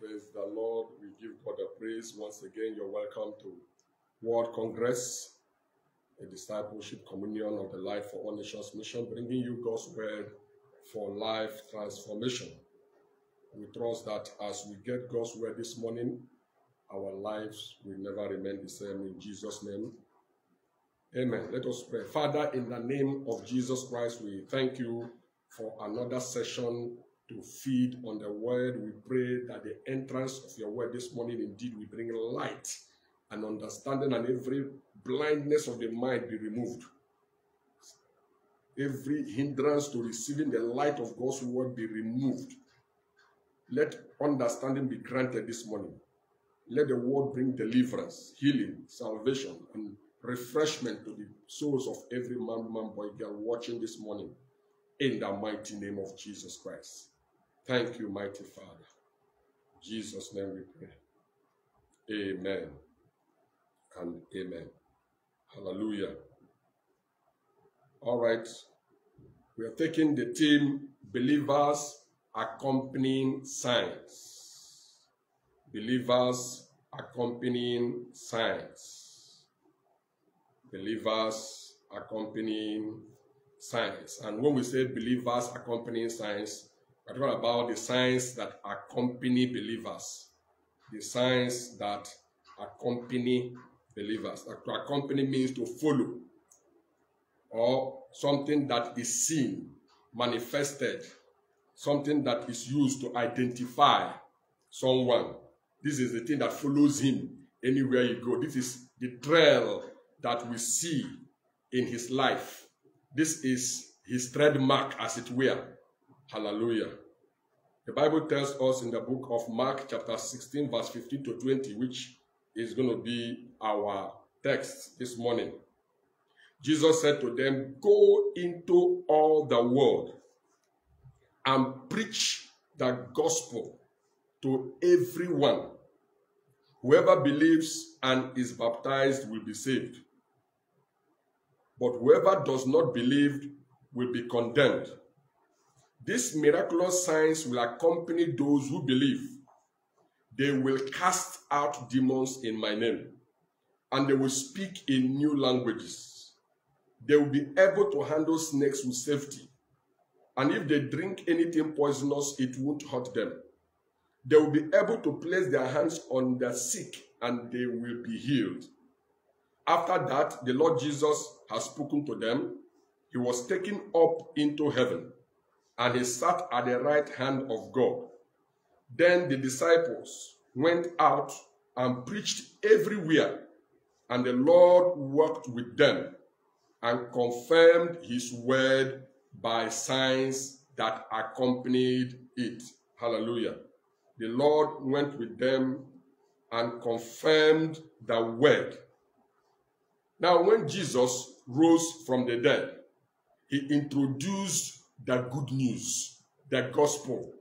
Praise the Lord. We give God the praise. Once again, you're welcome to Word Congress, a discipleship communion of the Life for All Nations mission, bringing you God's word for life transformation. We trust that as we get God's word this morning, our lives will never remain the same in Jesus' name. Amen. Let us pray. Father, in the name of Jesus Christ, we thank you for another session to feed on the word. We pray that the entrance of your word this morning indeed will bring light and understanding, and every blindness of the mind be removed. Every hindrance to receiving the light of God's word be removed. Let understanding be granted this morning. Let the word bring deliverance, healing, salvation, and refreshment to the souls of every man, woman, boy, girl watching this morning. In the mighty name of Jesus Christ. Thank you, mighty Father. In Jesus' name we pray. Amen and amen. Hallelujah. All right. We are taking the team Believers Accompanying Signs. Believers Accompanying Signs. Believers Accompanying Signs. And when we say believers accompanying signs, we're talking about the signs that accompany believers. The signs that accompany believers. To accompany means to follow or something that is seen, manifested, something that is used to identify someone. This is the thing that follows him anywhere you go. This is the trail that we see in his life. This is his trademark, as it were. Hallelujah. The Bible tells us in the book of Mark, chapter 16, verse 15 to 20, which is going to be our text this morning. Jesus said to them, Go into all the world and preach the gospel to everyone. Whoever believes and is baptized will be saved. But whoever does not believe will be condemned. These miraculous signs will accompany those who believe. They will cast out demons in my name, and they will speak in new languages. They will be able to handle snakes with safety. And if they drink anything poisonous, it won't hurt them. They will be able to place their hands on the sick and they will be healed. After that, the Lord Jesus has spoken to them. He was taken up into heaven and he sat at the right hand of God. Then the disciples went out and preached everywhere, and the Lord worked with them and confirmed his word by signs that accompanied it. Hallelujah. The Lord went with them and confirmed the word. Now, when Jesus rose from the dead, he introduced the good news, the gospel,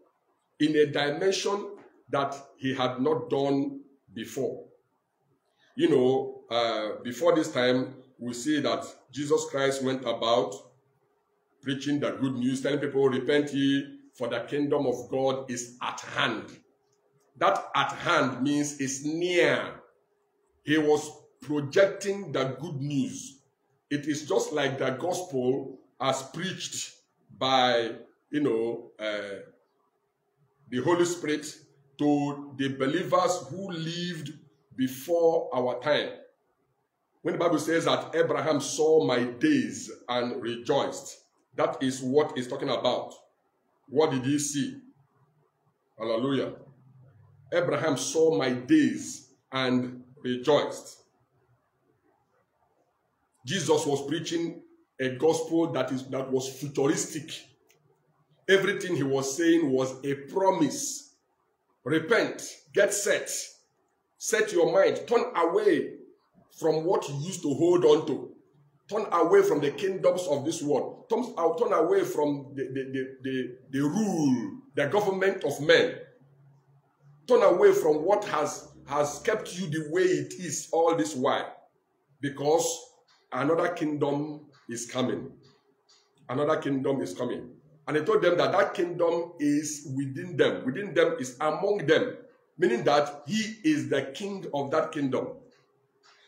in a dimension that he had not done before. You know, uh, before this time, we see that Jesus Christ went about preaching the good news, telling people, repent ye, for the kingdom of God is at hand. That at hand means it's near. He was projecting the good news. It is just like the gospel as preached by, you know, uh, the Holy Spirit to the believers who lived before our time. When the Bible says that Abraham saw my days and rejoiced, that is what it's talking about. What did he see? Hallelujah. Abraham saw my days and rejoiced. Jesus was preaching a gospel that is that was futuristic. Everything he was saying was a promise. Repent, get set, set your mind, turn away from what you used to hold on to. Turn away from the kingdoms of this world. Turn, uh, turn away from the, the, the, the, the rule, the government of men. Turn away from what has, has kept you the way it is all this while. Because another kingdom is coming. Another kingdom is coming. And he told them that that kingdom is within them. Within them is among them. meaning that he is the king of that kingdom.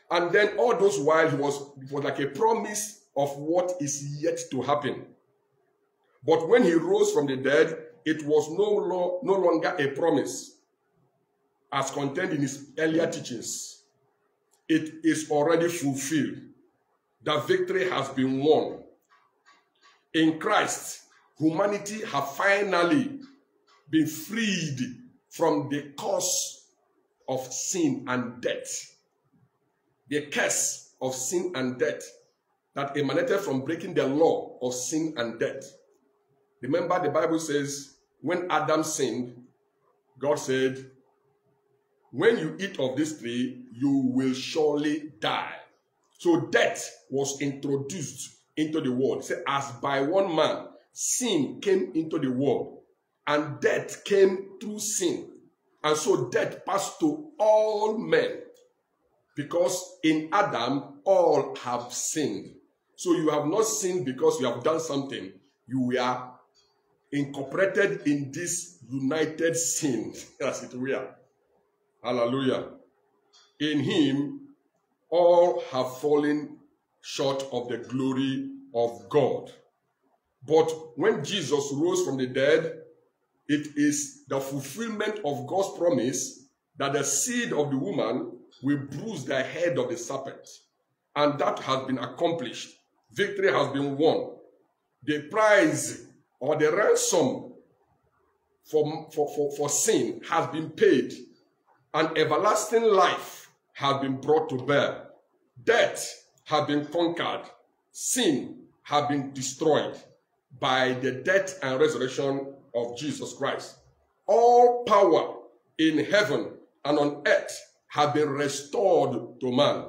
And then all those while he was, was like a promise of what is yet to happen. But when he rose from the dead, it was no, no longer a promise as contained in his earlier teachings. It is already fulfilled. The victory has been won. In Christ, humanity have finally been freed from the curse of sin and death. The curse of sin and death that emanated from breaking the law of sin and death. Remember, the Bible says when Adam sinned, God said, When you eat of this tree, you will surely die. So death was introduced into the world. Say, as by one man, sin came into the world, and death came through sin. And so death passed to all men. Because in Adam, all have sinned. So you have not sinned because you have done something. You were incorporated in this united sin, as it were. Hallelujah. In him, all have fallen short of the glory of God. But when Jesus rose from the dead, it is the fulfillment of God's promise that the seed of the woman will bruise the head of the serpent. And that has been accomplished. Victory has been won. The prize or the ransom for, for, for, for sin has been paid. And everlasting life has been brought to bear. Death has been conquered. Sin has been destroyed by the death and resurrection of Jesus Christ. All power in heaven and on earth have been restored to man.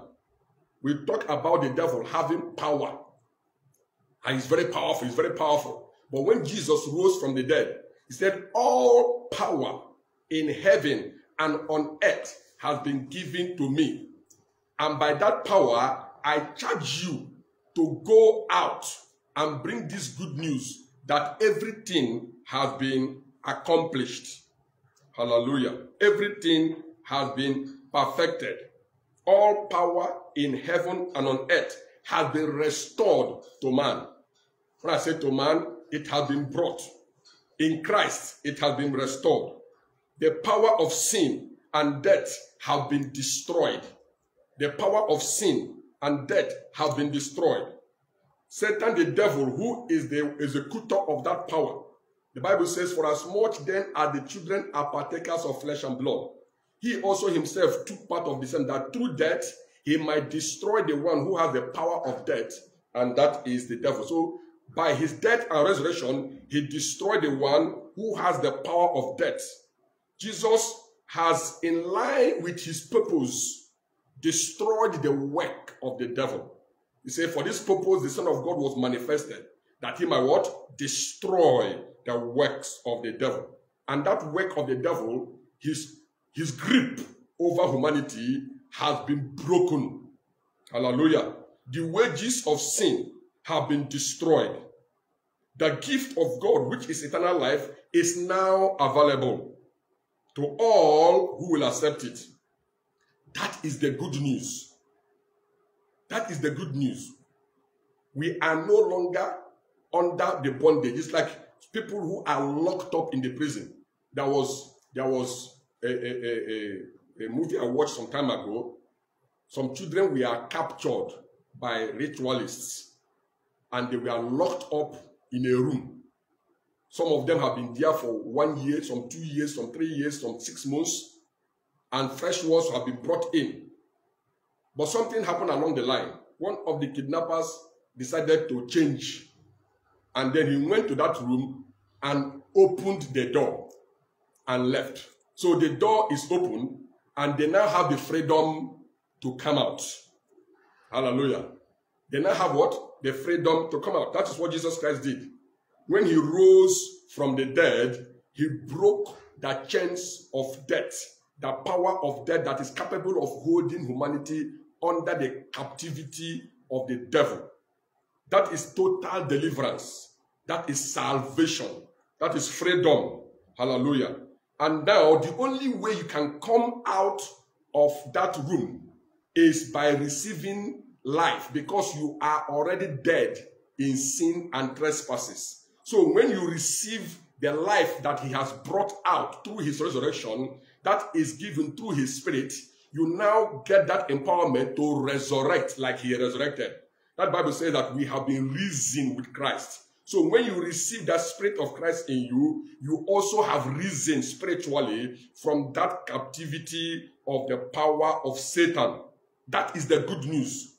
We talk about the devil having power. And he's very powerful, he's very powerful. But when Jesus rose from the dead, he said, All power in heaven and on earth has been given to me. And by that power, I charge you to go out and bring this good news that everything has been accomplished. Hallelujah. Everything has been perfected. All power in heaven and on earth has been restored to man. When I say to man, it has been brought. In Christ, it has been restored. The power of sin and death have been destroyed. The power of sin and death have been destroyed. Satan, the devil, who is the executor of that power, the Bible says, For as much then as the children are partakers of flesh and blood, he also himself took part of the same, that through death he might destroy the one who has the power of death, and that is the devil. So, by his death and resurrection, he destroyed the one who has the power of death. Jesus has, in line with his purpose, destroyed the work of the devil. He said, For this purpose, the Son of God was manifested, that he might what? Destroy the works of the devil. And that work of the devil, his, his grip over humanity has been broken. Hallelujah. The wages of sin have been destroyed. The gift of God, which is eternal life, is now available to all who will accept it. That is the good news. That is the good news. We are no longer under the bondage. It's like people who are locked up in the prison. There was there was a, a, a, a, movie I watched some time ago. Some children were captured by ritualists and they were locked up in a room. Some of them have been there for one year, some two years, some three years, some six months, and fresh ones have been brought in. But something happened along the line. One of the kidnappers decided to change, and then he went to that room and opened the door and left. So the door is open, and they now have the freedom to come out. Hallelujah. They now have what? The freedom to come out. That is what Jesus Christ did. When he rose from the dead, he broke the chains of death, the power of death that is capable of holding humanity under the captivity of the devil. That is total deliverance. That is salvation. That is freedom. Hallelujah. And now the only way you can come out of that room is by receiving life because you are already dead in sin and trespasses. So when you receive the life that he has brought out through his resurrection, that is given through his spirit, you now get that empowerment to resurrect like he resurrected. That Bible says that we have been risen with Christ. So when you receive that spirit of Christ in you, you also have risen spiritually from that captivity of the power of Satan. That is the good news.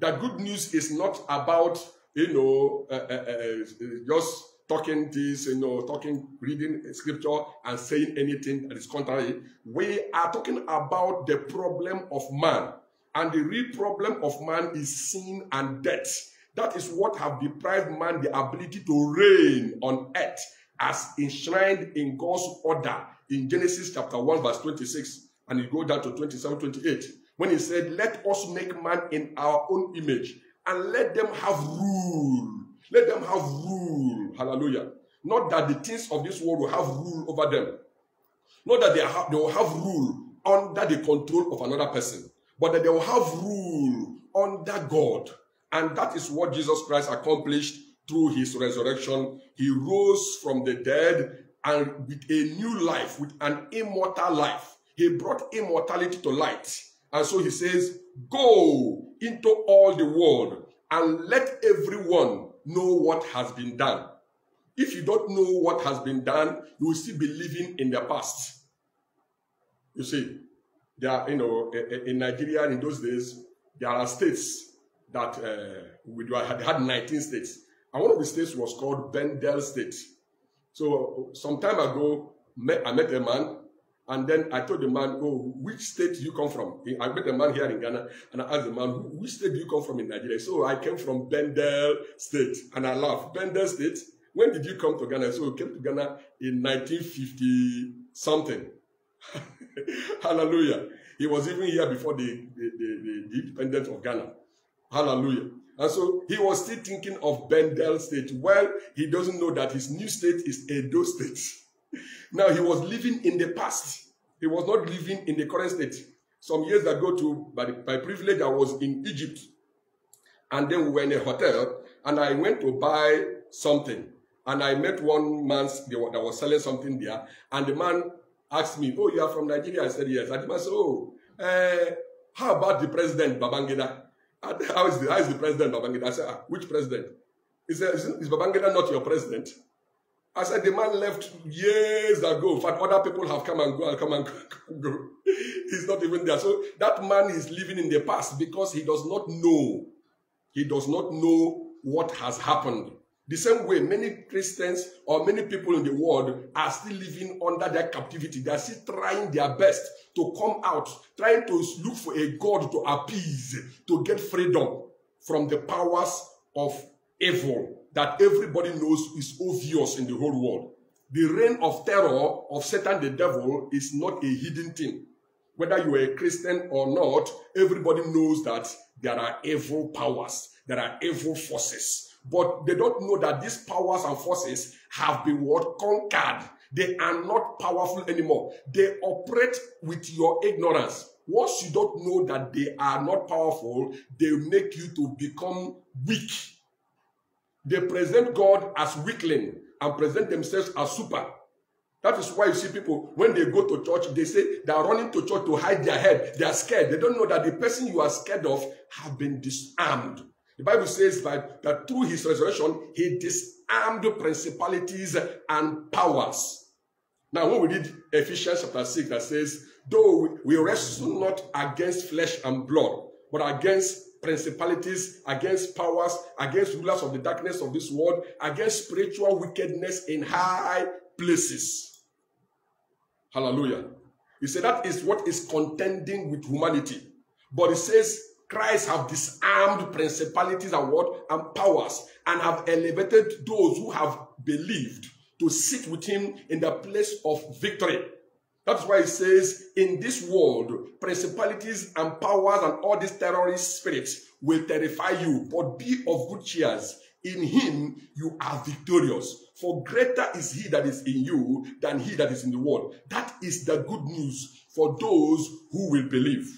The good news is not about, you know, uh, uh, uh, just talking this, you know, talking, reading scripture and saying anything that is contrary. We are talking about the problem of man. And the real problem of man is sin and death. That is what have deprived man the ability to reign on earth as enshrined in God's order in Genesis chapter 1 verse 26 and you go down to 27, 28 when he said, let us make man in our own image and let them have rule let them have rule. Hallelujah. Not that the things of this world will have rule over them. Not that they, have, they will have rule under the control of another person, but that they will have rule under God. And that is what Jesus Christ accomplished through his resurrection. He rose from the dead and with a new life, with an immortal life. He brought immortality to light. And so he says, Go into all the world and let everyone know what has been done. If you don't know what has been done, you will still be living in the past. You see, there are, you know, in Nigeria in those days, there are states that uh, we had, had 19 states. And one of the states was called Bendel State. So some time ago, I met a man and then I told the man, oh, which state do you come from? I met the man here in Ghana, and I asked the man, which state do you come from in Nigeria? So I came from Bendel State, and I laughed. Bendel State, when did you come to Ghana? So we came to Ghana in 1950 something. Hallelujah. He was even here before the, the, the, the independence of Ghana. Hallelujah. And so he was still thinking of Bendel State. Well, he doesn't know that his new state is Edo State. Now he was living in the past. He was not living in the current state. Some years ago, to by, by privilege, I was in Egypt, and then we were in a hotel, and I went to buy something, and I met one man that was selling something there, and the man asked me, "Oh, you are from Nigeria?" I said, "Yes." And the man said, "Oh, uh, how about the president Babangida? How is the, how is the president Babangida?" I said, ah, "Which president?" He said, "Is, is Babangida not your president?" I said, the man left years ago. In fact, other people have come and go and come and go. He's not even there. So that man is living in the past because he does not know. He does not know what has happened. The same way many Christians or many people in the world are still living under their captivity. They are still trying their best to come out, trying to look for a God to appease, to get freedom from the powers of evil that everybody knows is obvious in the whole world. The reign of terror of Satan the devil is not a hidden thing. Whether you are a Christian or not, everybody knows that there are evil powers, there are evil forces. But they don't know that these powers and forces have been what conquered. They are not powerful anymore. They operate with your ignorance. Once you don't know that they are not powerful, they make you to become weak they present God as weakling and present themselves as super. That is why you see people, when they go to church, they say they are running to church to hide their head. They are scared. They don't know that the person you are scared of have been disarmed. The Bible says that, through his resurrection, he disarmed principalities and powers. Now, when we read Ephesians chapter 6, that says, though we wrestle not against flesh and blood, but against principalities, against powers, against rulers of the darkness of this world, against spiritual wickedness in high places. Hallelujah. He said that is what is contending with humanity. But he says Christ have disarmed principalities and what? And powers and have elevated those who have believed to sit with him in the place of victory. That's why it says, in this world, principalities and powers and all these terrorist spirits will terrify you, but be of good cheers. in him you are victorious. For greater is he that is in you than he that is in the world. That is the good news for those who will believe.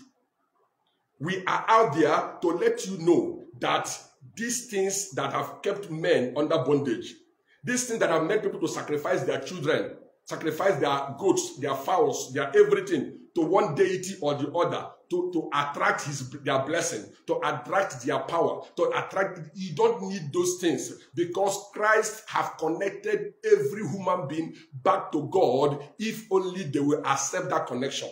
We are out there to let you know that these things that have kept men under bondage, these things that have made people to sacrifice their children, sacrifice their goats, their fowls, their everything to one deity or the other to, to attract his their blessing, to attract their power, to attract you don't need those things because Christ have connected every human being back to God if only they will accept that connection.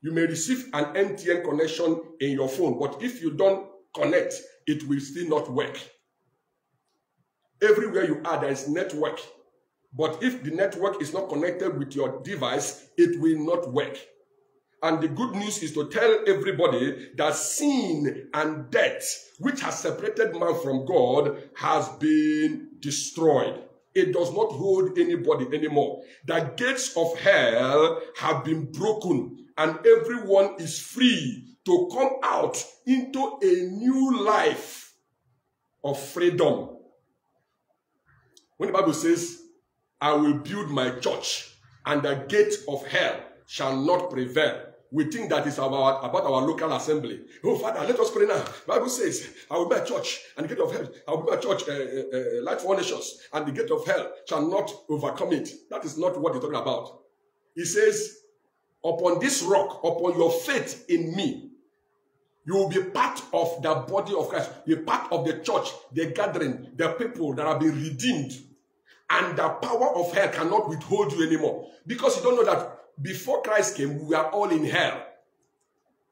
You may receive an MTN connection in your phone, but if you don't connect, it will still not work. Everywhere you are, there is network. But if the network is not connected with your device, it will not work. And the good news is to tell everybody that sin and death, which has separated man from God, has been destroyed. It does not hold anybody anymore. The gates of hell have been broken and everyone is free to come out into a new life of freedom. When the Bible says, I will build my church and the gate of hell shall not prevail. We think that is about, about our local assembly. Oh, Father, let us pray now. Bible says, I will build a church and the gate of hell. I will build a church, uh, uh, uh, light for nations, and the gate of hell shall not overcome it. That is not what he's talking about. He says, upon this rock, upon your faith in me, you will be part of the body of Christ. Be part of the church, the gathering, the people that have been redeemed. And the power of hell cannot withhold you anymore. Because you don't know that before Christ came, we were all in hell.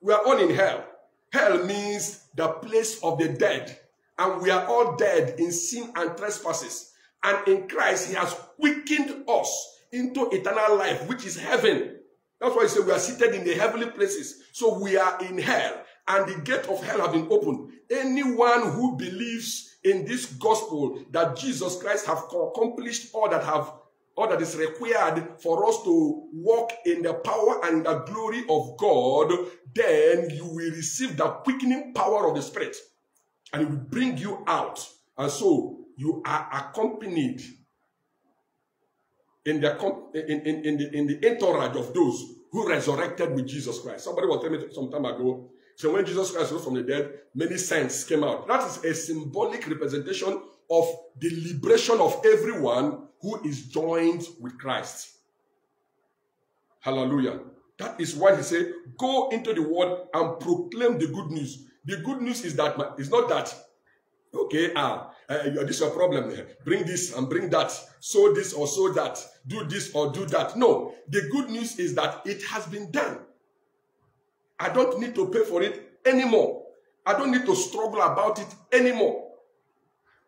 We are all in hell. Hell means the place of the dead. And we are all dead in sin and trespasses. And in Christ, He has quickened us into eternal life, which is heaven. That's why He said we are seated in the heavenly places. So we are in hell. And the gate of hell have been opened. Anyone who believes in this gospel that Jesus Christ have accomplished all that have all that is required for us to walk in the power and the glory of God, then you will receive the quickening power of the Spirit. And it will bring you out. And so you are accompanied in the, in, in, in, the, in the entourage of those who resurrected with Jesus Christ. Somebody was telling me some time ago, so when Jesus Christ rose from the dead, many saints came out. That is a symbolic representation of the liberation of everyone who is joined with Christ. Hallelujah. That is why he said, go into the world and proclaim the good news. The good news is that it's not that, okay, ah, uh, this is your problem. Bring this and bring that. Sow this or sow that. Do this or do that. No, the good news is that it has been done. I don't need to pay for it anymore. I don't need to struggle about it anymore.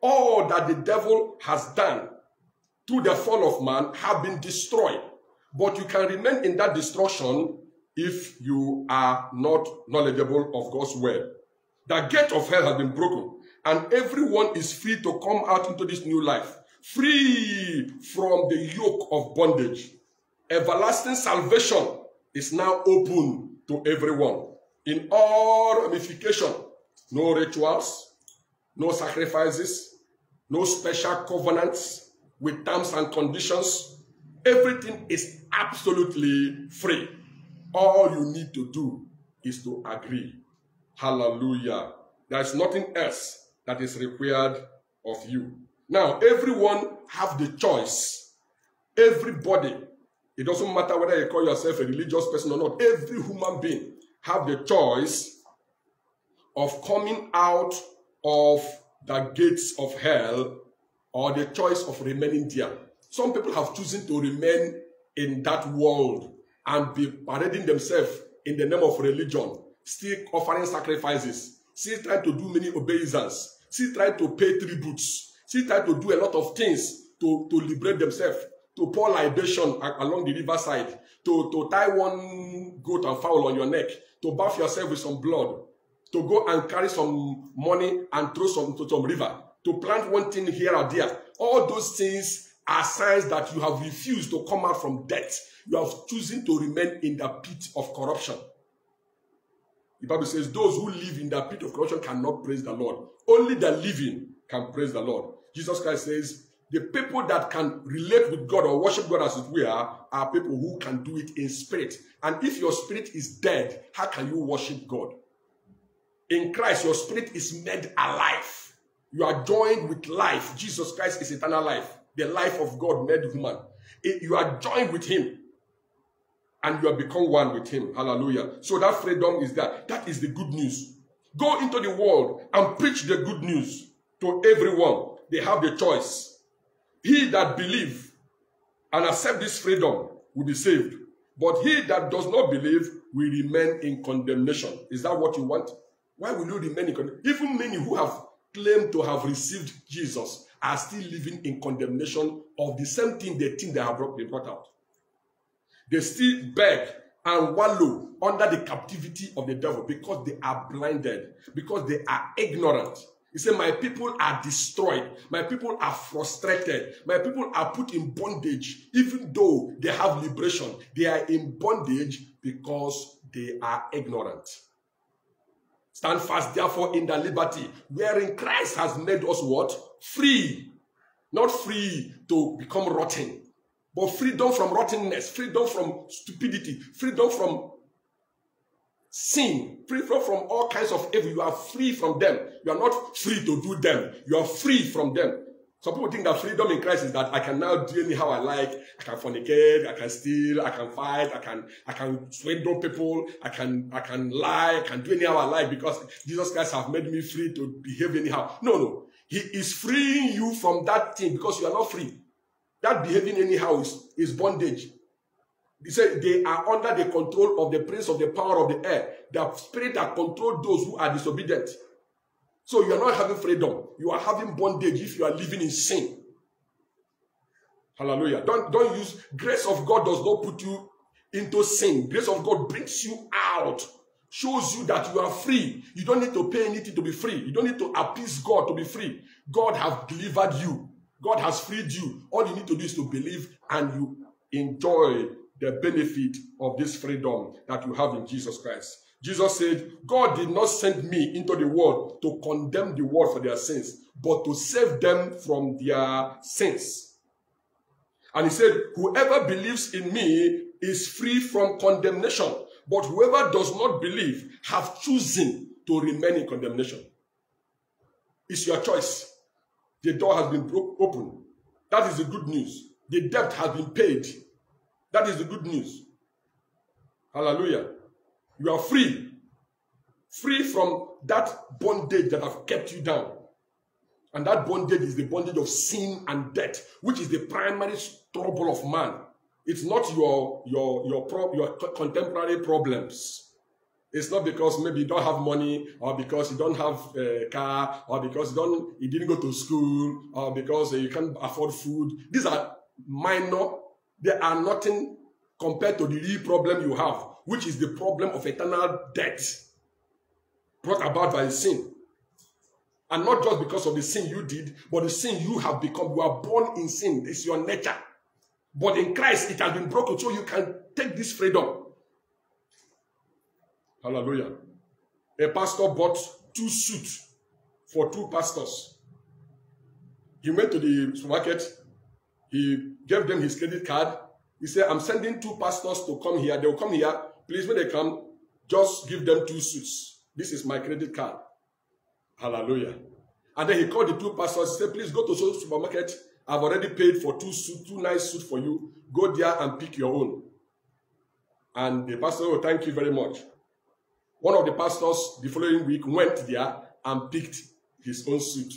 All that the devil has done through the fall of man have been destroyed. But you can remain in that destruction if you are not knowledgeable of God's word. The gate of hell has been broken, and everyone is free to come out into this new life, free from the yoke of bondage. Everlasting salvation is now open to everyone in all ramification. No rituals, no sacrifices, no special covenants, with terms and conditions. Everything is absolutely free. All you need to do is to agree. Hallelujah. There is nothing else that is required of you. Now, everyone have the choice. Everybody. It doesn't matter whether you call yourself a religious person or not. Every human being have the choice of coming out of the gates of hell or the choice of remaining there. Some people have chosen to remain in that world and be parading themselves in the name of religion, still offering sacrifices, still trying to do many obeisance, still trying to pay tributes, still trying to do a lot of things to, to liberate themselves, to pour libation along the riverside, to, to tie one goat and fowl on your neck, to bath yourself with some blood, to go and carry some money and throw some to some river to plant one thing here or there. All those things are signs that you have refused to come out from death. You have chosen to remain in the pit of corruption. The Bible says those who live in the pit of corruption cannot praise the Lord. Only the living can praise the Lord. Jesus Christ says, the people that can relate with God or worship God as it were are people who can do it in spirit. And if your spirit is dead, how can you worship God? In Christ, your spirit is made alive. You are joined with life. Jesus Christ is eternal life, the life of God made human. You are joined with Him and you have become one with Him. Hallelujah. So that freedom is that. That is the good news. Go into the world and preach the good news to everyone. They have the choice. He that believe and accept this freedom will be saved. But he that does not believe will remain in condemnation. Is that what you want? Why will you remain in condemnation? Even many who have claimed to have received Jesus are still living in condemnation of the same thing they think they have been brought out. They still beg and wallow under the captivity of the devil because they are blinded, because they are ignorant. He said, My people are destroyed. My people are frustrated. My people are put in bondage. Even though they have liberation, they are in bondage because they are ignorant. Stand fast, therefore, in the liberty wherein Christ has made us what? Free. Not free to become rotten, but freedom from rottenness, freedom from stupidity, freedom from sin, freedom from all kinds of evil. You are free from them. You are not free to do them. You are free from them. Some people think that freedom in Christ is that I can now do anyhow I like. I can fornicate, I can steal, I can fight, I can I can swindle people, I can I can lie, I can do anyhow I like because Jesus Christ have made me free to behave anyhow. No, no. He is freeing you from that thing because you are not free. That behaving anyhow is, is bondage. He said they are under the control of the prince of the power of the air. The spirit that control those who are disobedient. So you are not having freedom. You are having bondage if you are living in sin. Hallelujah. Don't, don't use grace of God does not put you into sin. Grace of God brings you out. Shows you that you are free. You don't need to pay anything to be free. You don't need to appease God to be free. God has delivered you. God has freed you. All you need to do is to believe and you enjoy the benefit of this freedom that you have in Jesus Christ. Jesus said, God did not send me into the world to condemn the world for their sins, but to save them from their sins. And he said, whoever believes in me is free from condemnation, but whoever does not believe have chosen to remain in condemnation. It's your choice. The door has been opened. That is the good news. The debt has been paid. That is the good news. Hallelujah. You are free. Free from that bondage that have kept you down. And that bondage is the bondage of sin and death, which is the primary trouble of man. It's not your your your pro, your contemporary problems. It's not because maybe you don't have money or because you don't have a car or because you don't you didn't go to school or because you can't afford food. These are minor. They are nothing compared to the real problem you have, which is the problem of eternal death brought about by sin. And not just because of the sin you did, but the sin you have become. You are born in sin. It's your nature. But in Christ, it has been broken so you can take this freedom. Hallelujah. A pastor bought two suits for two pastors. He went to the supermarket. He gave them his credit card. He said, I'm sending two pastors to come here. They'll come here. Please, when they come, just give them two suits. This is my credit card. Hallelujah. And then he called the two pastors. He said, please go to the supermarket. I've already paid for two suits, two nice suits for you. Go there and pick your own. And the pastor, oh, thank you very much. One of the pastors the following week went there and picked his own suit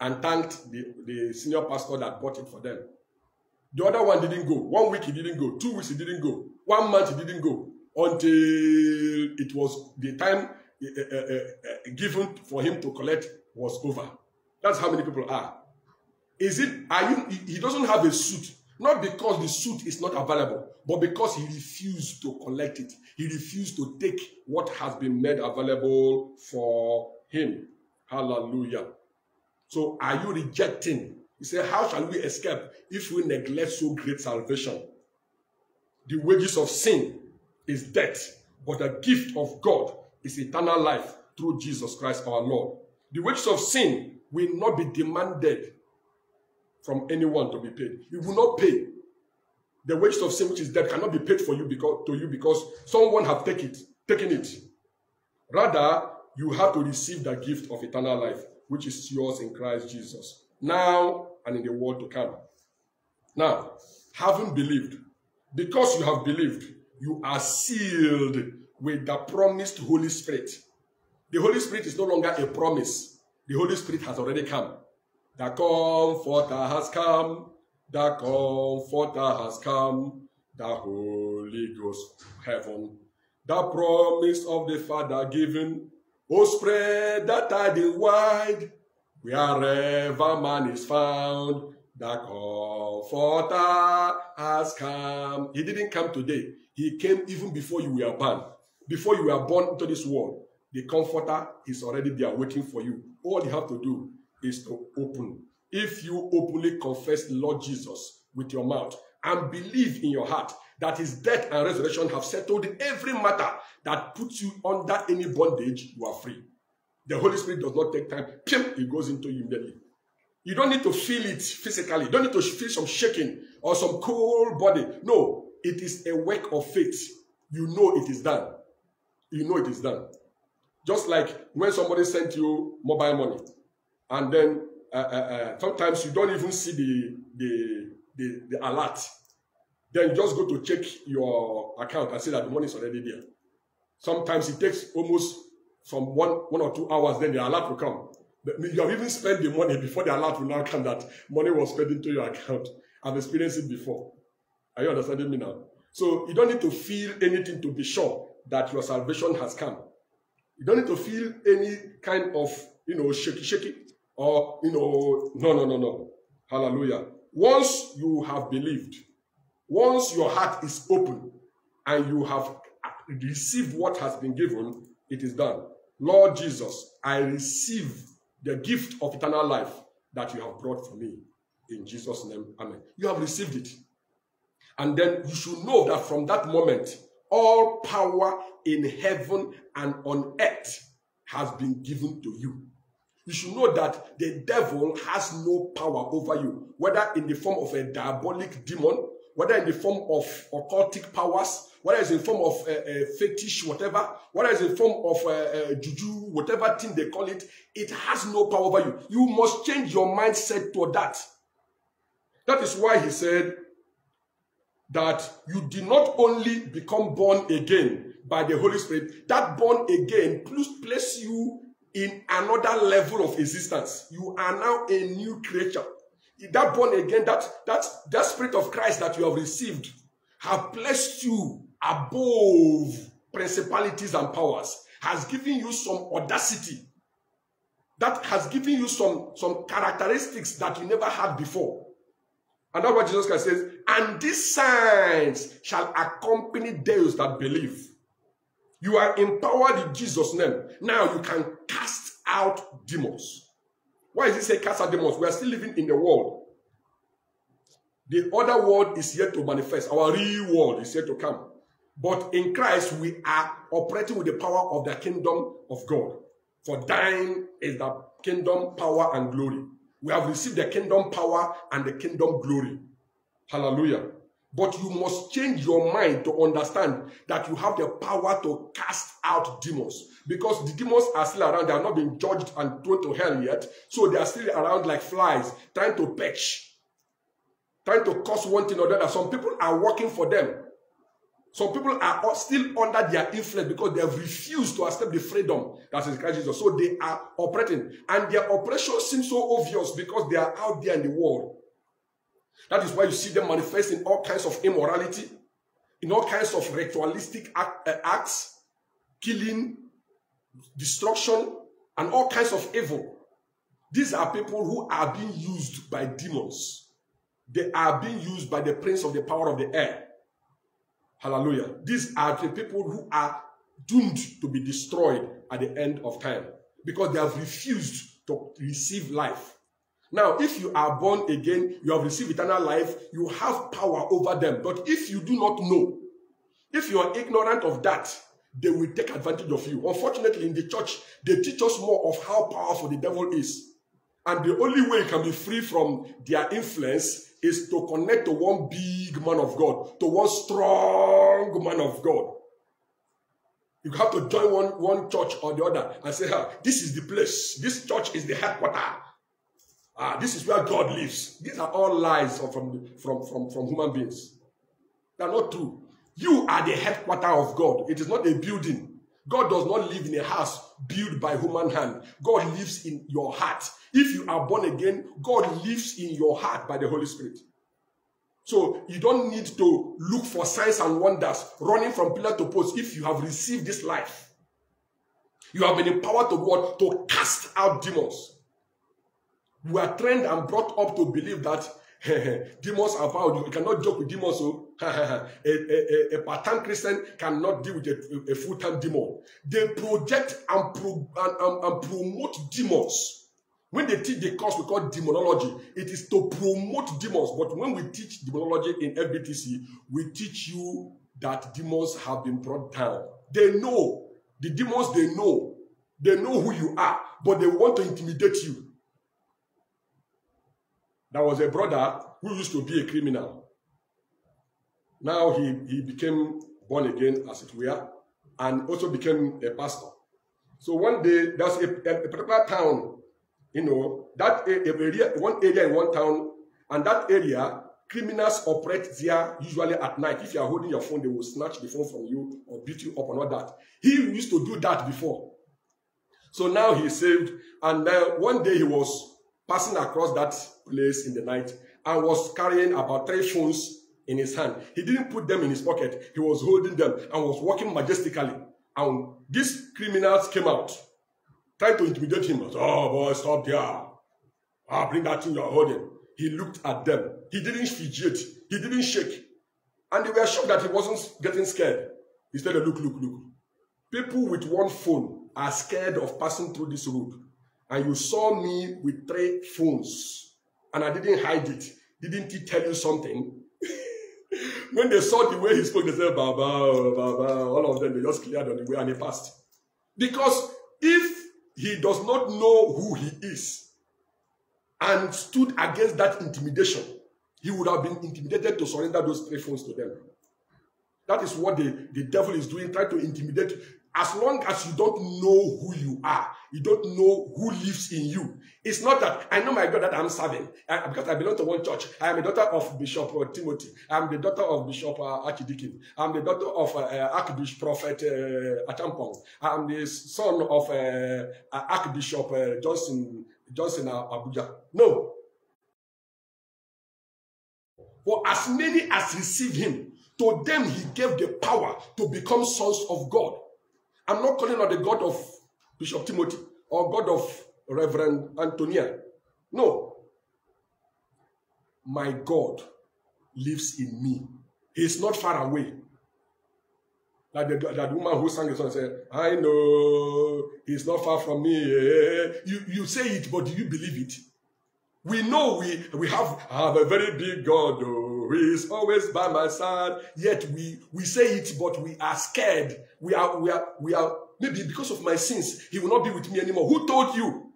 and thanked the, the senior pastor that bought it for them. The other one didn't go. One week he didn't go. Two weeks he didn't go. One month he didn't go until it was the time uh, uh, uh, given for him to collect was over. That's how many people are. Is it? Are you? He doesn't have a suit Not because the suit is not available, but because he refused to collect it. He refused to take what has been made available for him. Hallelujah. So are you rejecting? He said, How shall we escape if we neglect so great salvation? The wages of sin is death, but the gift of God is eternal life through Jesus Christ our Lord. The wages of sin will not be demanded from anyone to be paid. You will not pay. The wages of sin, which is death, cannot be paid for you because to you because someone have taken it, taken it. Rather, you have to receive the gift of eternal life, which is yours in Christ Jesus, now and in the world to come. Now, having believed, because you have believed, you are sealed with the promised Holy Spirit. The Holy Spirit is no longer a promise. The Holy Spirit has already come. The Comforter has come. The Comforter has come. The Holy Ghost, heaven. The promise of the Father given. Oh, spread that tidings wide. Wherever man is found, the Comforter has come. He didn't come today. He came even before you were born. Before you were born into this world, the Comforter is already there waiting for you. All you have to do is to open. If you openly confess the Lord Jesus with your mouth and believe in your heart that his death and resurrection have settled every matter that puts you under any bondage, you are free. The Holy Spirit does not take time. Pim, it goes into you immediately. You don't need to feel it physically. You don't need to feel some shaking or some cold body. No, it is a work of faith. You know it is done. You know it is done. Just like when somebody sent you mobile money, and then uh, uh, uh, sometimes you don't even see the, the, the, the alert. Then you just go to check your account and see that the money is already there. Sometimes it takes almost from one, one or two hours, then the alert will come. You have even spent the money before the alert will now come that money was spent into your account. I've experienced it before. Are you understanding me now? So you don't need to feel anything to be sure that your salvation has come. You don't need to feel any kind of, you know, shaky, shaky, or, you know, no, no, no, no. Hallelujah. Once you have believed, once your heart is open and you have received what has been given, it is done. Lord Jesus, I receive the gift of eternal life that you have brought for me. In Jesus' name, amen. You have received it. And then you should know that from that moment, all power in heaven and on earth has been given to you. You should know that the devil has no power over you, whether in the form of a diabolic demon, whether in the form of occultic powers, whether it's in form of a, a fetish, whatever, whether it's in form of a juju, whatever thing they call it, it has no power over you. You must change your mindset to that. That is why he said that you did not only become born again by the Holy Spirit, that born again place you in another level of existence. You are now a new creature. That born again, that, that, that spirit of Christ that you have received have placed you above principalities and powers, has given you some audacity, that has given you some, some characteristics that you never had before. And that's what Jesus Christ says, and these signs shall accompany those that believe. You are empowered in Jesus' name. Now you can cast out demons. Why does it say cast out demons? We are still living in the world. The other world is yet to manifest. Our real world is yet to come. But in Christ, we are operating with the power of the kingdom of God. For thine is the kingdom, power, and glory. We have received the kingdom power and the kingdom glory. Hallelujah. But you must change your mind to understand that you have the power to cast out demons. Because the demons are still around. They have not been judged and thrown to hell yet. So they are still around like flies, trying to perch, trying to cause one thing or the other. Some people are working for them. Some people are still under their influence because they have refused to accept the freedom that is Christ Jesus. So they are operating. And their operation seems so obvious because they are out there in the world. That is why you see them manifest in all kinds of immorality, in all kinds of ritualistic act, uh, acts, killing, destruction, and all kinds of evil. These are people who are being used by demons. They are being used by the prince of the power of the air. Hallelujah. These are the people who are doomed to be destroyed at the end of time because they have refused to receive life. Now, if you are born again, you have received eternal life, you have power over them. But if you do not know, if you are ignorant of that, they will take advantage of you. Unfortunately, in the church, they teach us more of how powerful the devil is. And the only way you can be free from their influence is to connect to one big man of God, to one strong man of God. You have to join one, one church or the other and say, ah, this is the place. This church is the headquarter. Ah, this is where God lives. These are all lies from, from, from, from human beings. They are not true. You are the headquarter of God. It is not a building. God does not live in a house built by human hand. God lives in your heart. If you are born again, God lives in your heart by the Holy Spirit. So you don't need to look for signs and wonders running from pillar to post if you have received this life. You have been empowered to God to cast out demons. We are trained and brought up to believe that demons are power. You cannot joke with demons. So a, a, a, part-time Christian cannot deal with a, a full-time demon. They project and, pro, and, and, and promote demons. When they teach the course we call demonology, it is to promote demons. But when we teach demonology in FBTC, we teach you that demons have been brought down. They know. The demons, they know. They know who you are, but they want to intimidate you. There was a brother who used to be a criminal. Now he, he became born again, as it were, and also became a pastor. So one day, there's a, a, particular town, you know, that area, one area in one town, and that area, criminals operate there usually at night. If you are holding your phone, they will snatch the phone from you or beat you up and all that. He used to do that before. So now he's saved, and one day he was passing across that place in the night and was carrying about three phones in his hand. He didn't put them in his pocket. He was holding them and was walking majestically. And these criminals came out, trying to intimidate him. Said, oh boy, stop there. Ah, bring that thing you're holding. He looked at them. He didn't fidget. He didn't shake. And they were shocked that he wasn't getting scared. He said, look, look, look. People with one phone are scared of passing through this road. And you saw me with three phones. And I didn't hide it. Didn't he tell you something? when they saw the way he spoke, they said, Baba, Baba, all of them, they just cleared on the way and he passed. Because if he does not know who he is and stood against that intimidation, he would have been intimidated to surrender those three phones to them. That is what the, the devil is doing, trying to intimidate as long as you don't know who you are, you don't know who lives in you. It's not that I know my God that I'm serving uh, because I belong to one church. I am a daughter of Bishop uh, Timothy. I'm the daughter of Bishop uh, Archdeacon. I'm the daughter of uh, uh Archbishop Prophet uh, Achampong. I'm the son of uh, Archbishop uh, Johnson Johnson uh, Abuja. No. For as many as receive him, to them he gave the power to become sons of God. I'm not calling on the God of Bishop Timothy or God of Reverend Antonia. No. My God lives in me. He's not far away. Like the, that woman who sang the song said, I know he's not far from me. You, you say it, but do you believe it? We know we, we have, have a very big God oh, is always by my side. Yet we, we say it, but we are scared. We are, we are, we are, maybe because of my sins, he will not be with me anymore. Who told you?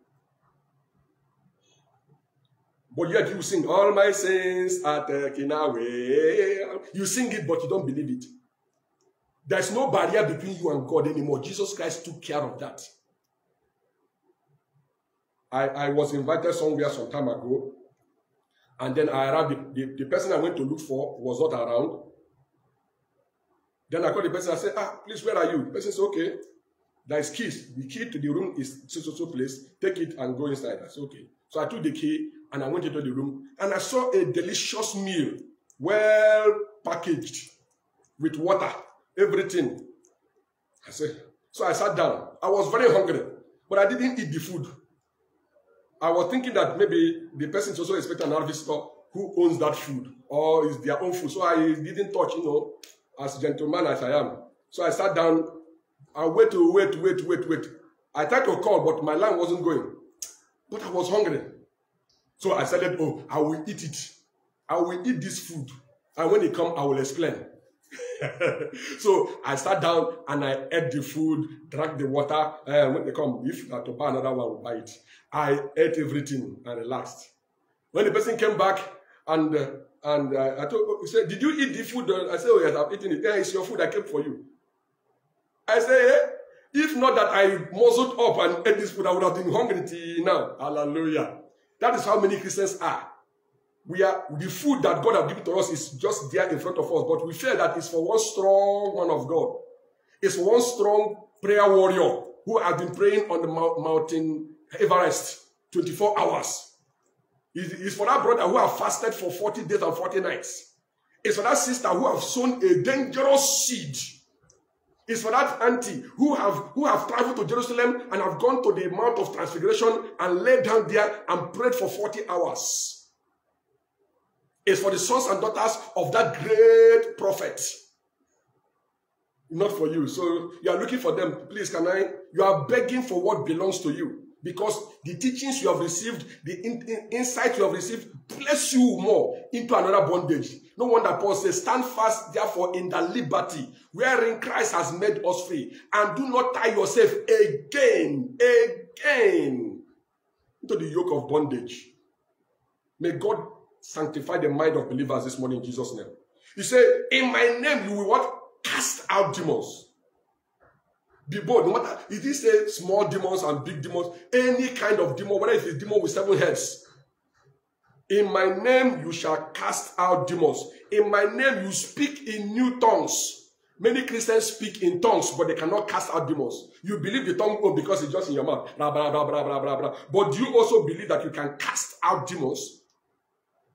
But yet you sing, all my sins are taken away. You sing it, but you don't believe it. There's no barrier between you and God anymore. Jesus Christ took care of that. I, I was invited somewhere some time ago, and then I arrived. The, the, the person I went to look for was not around. Then I called the person. I said, "Ah, please, where are you?" The person said, "Okay, there is keys. The key to the room is so so so place. Take it and go inside." I said, "Okay." So I took the key and I went into the room and I saw a delicious meal, well packaged, with water, everything. I said, so I sat down. I was very hungry, but I didn't eat the food. I was thinking that maybe the person is also expecting another visitor who owns that food or is their own food. So I didn't touch, you know, as gentleman as I am. So I sat down. I wait wait, wait, wait, wait. I tried to call, but my line wasn't going. But I was hungry. So I said, oh, I will eat it. I will eat this food. And when it come, I will explain. so I sat down and I ate the food, drank the water. Uh, when they come, if I to buy another one, we'll buy it. I ate everything and relaxed. When the person came back and uh, and uh, I told, he said, "Did you eat the food?" I said, "Oh yes, I've eaten it. Yeah, it's your food I kept for you." I said, eh, "If not that I muzzled up and ate this food, I would have been hungry till now." Hallelujah. That is how many Christians are. We are the food that God has given to us is just there in front of us, but we feel that it's for one strong one of God. It's for one strong prayer warrior who has been praying on the mountain Everest 24 hours. It's for that brother who have fasted for 40 days and 40 nights. It's for that sister who have sown a dangerous seed. It's for that auntie who have who have traveled to Jerusalem and have gone to the Mount of Transfiguration and laid down there and prayed for 40 hours is for the sons and daughters of that great prophet. Not for you. So you are looking for them. Please, can I? You are begging for what belongs to you. Because the teachings you have received, the in, in, insight you have received, bless you more into another bondage. No wonder Paul says, Stand fast, therefore, in the liberty wherein Christ has made us free, and do not tie yourself again, again into the yoke of bondage. May God sanctify the mind of believers this morning in Jesus' name. He said, In my name you will what? Cast out demons. Be bold. No matter if he say small demons and big demons, any kind of demon, whether it's a demon with seven heads. In my name you shall cast out demons. In my name you speak in new tongues. Many Christians speak in tongues, but they cannot cast out demons. You believe the tongue oh, because it's just in your mouth. Blah, blah, blah, blah, blah, blah, blah. But do you also believe that you can cast out demons?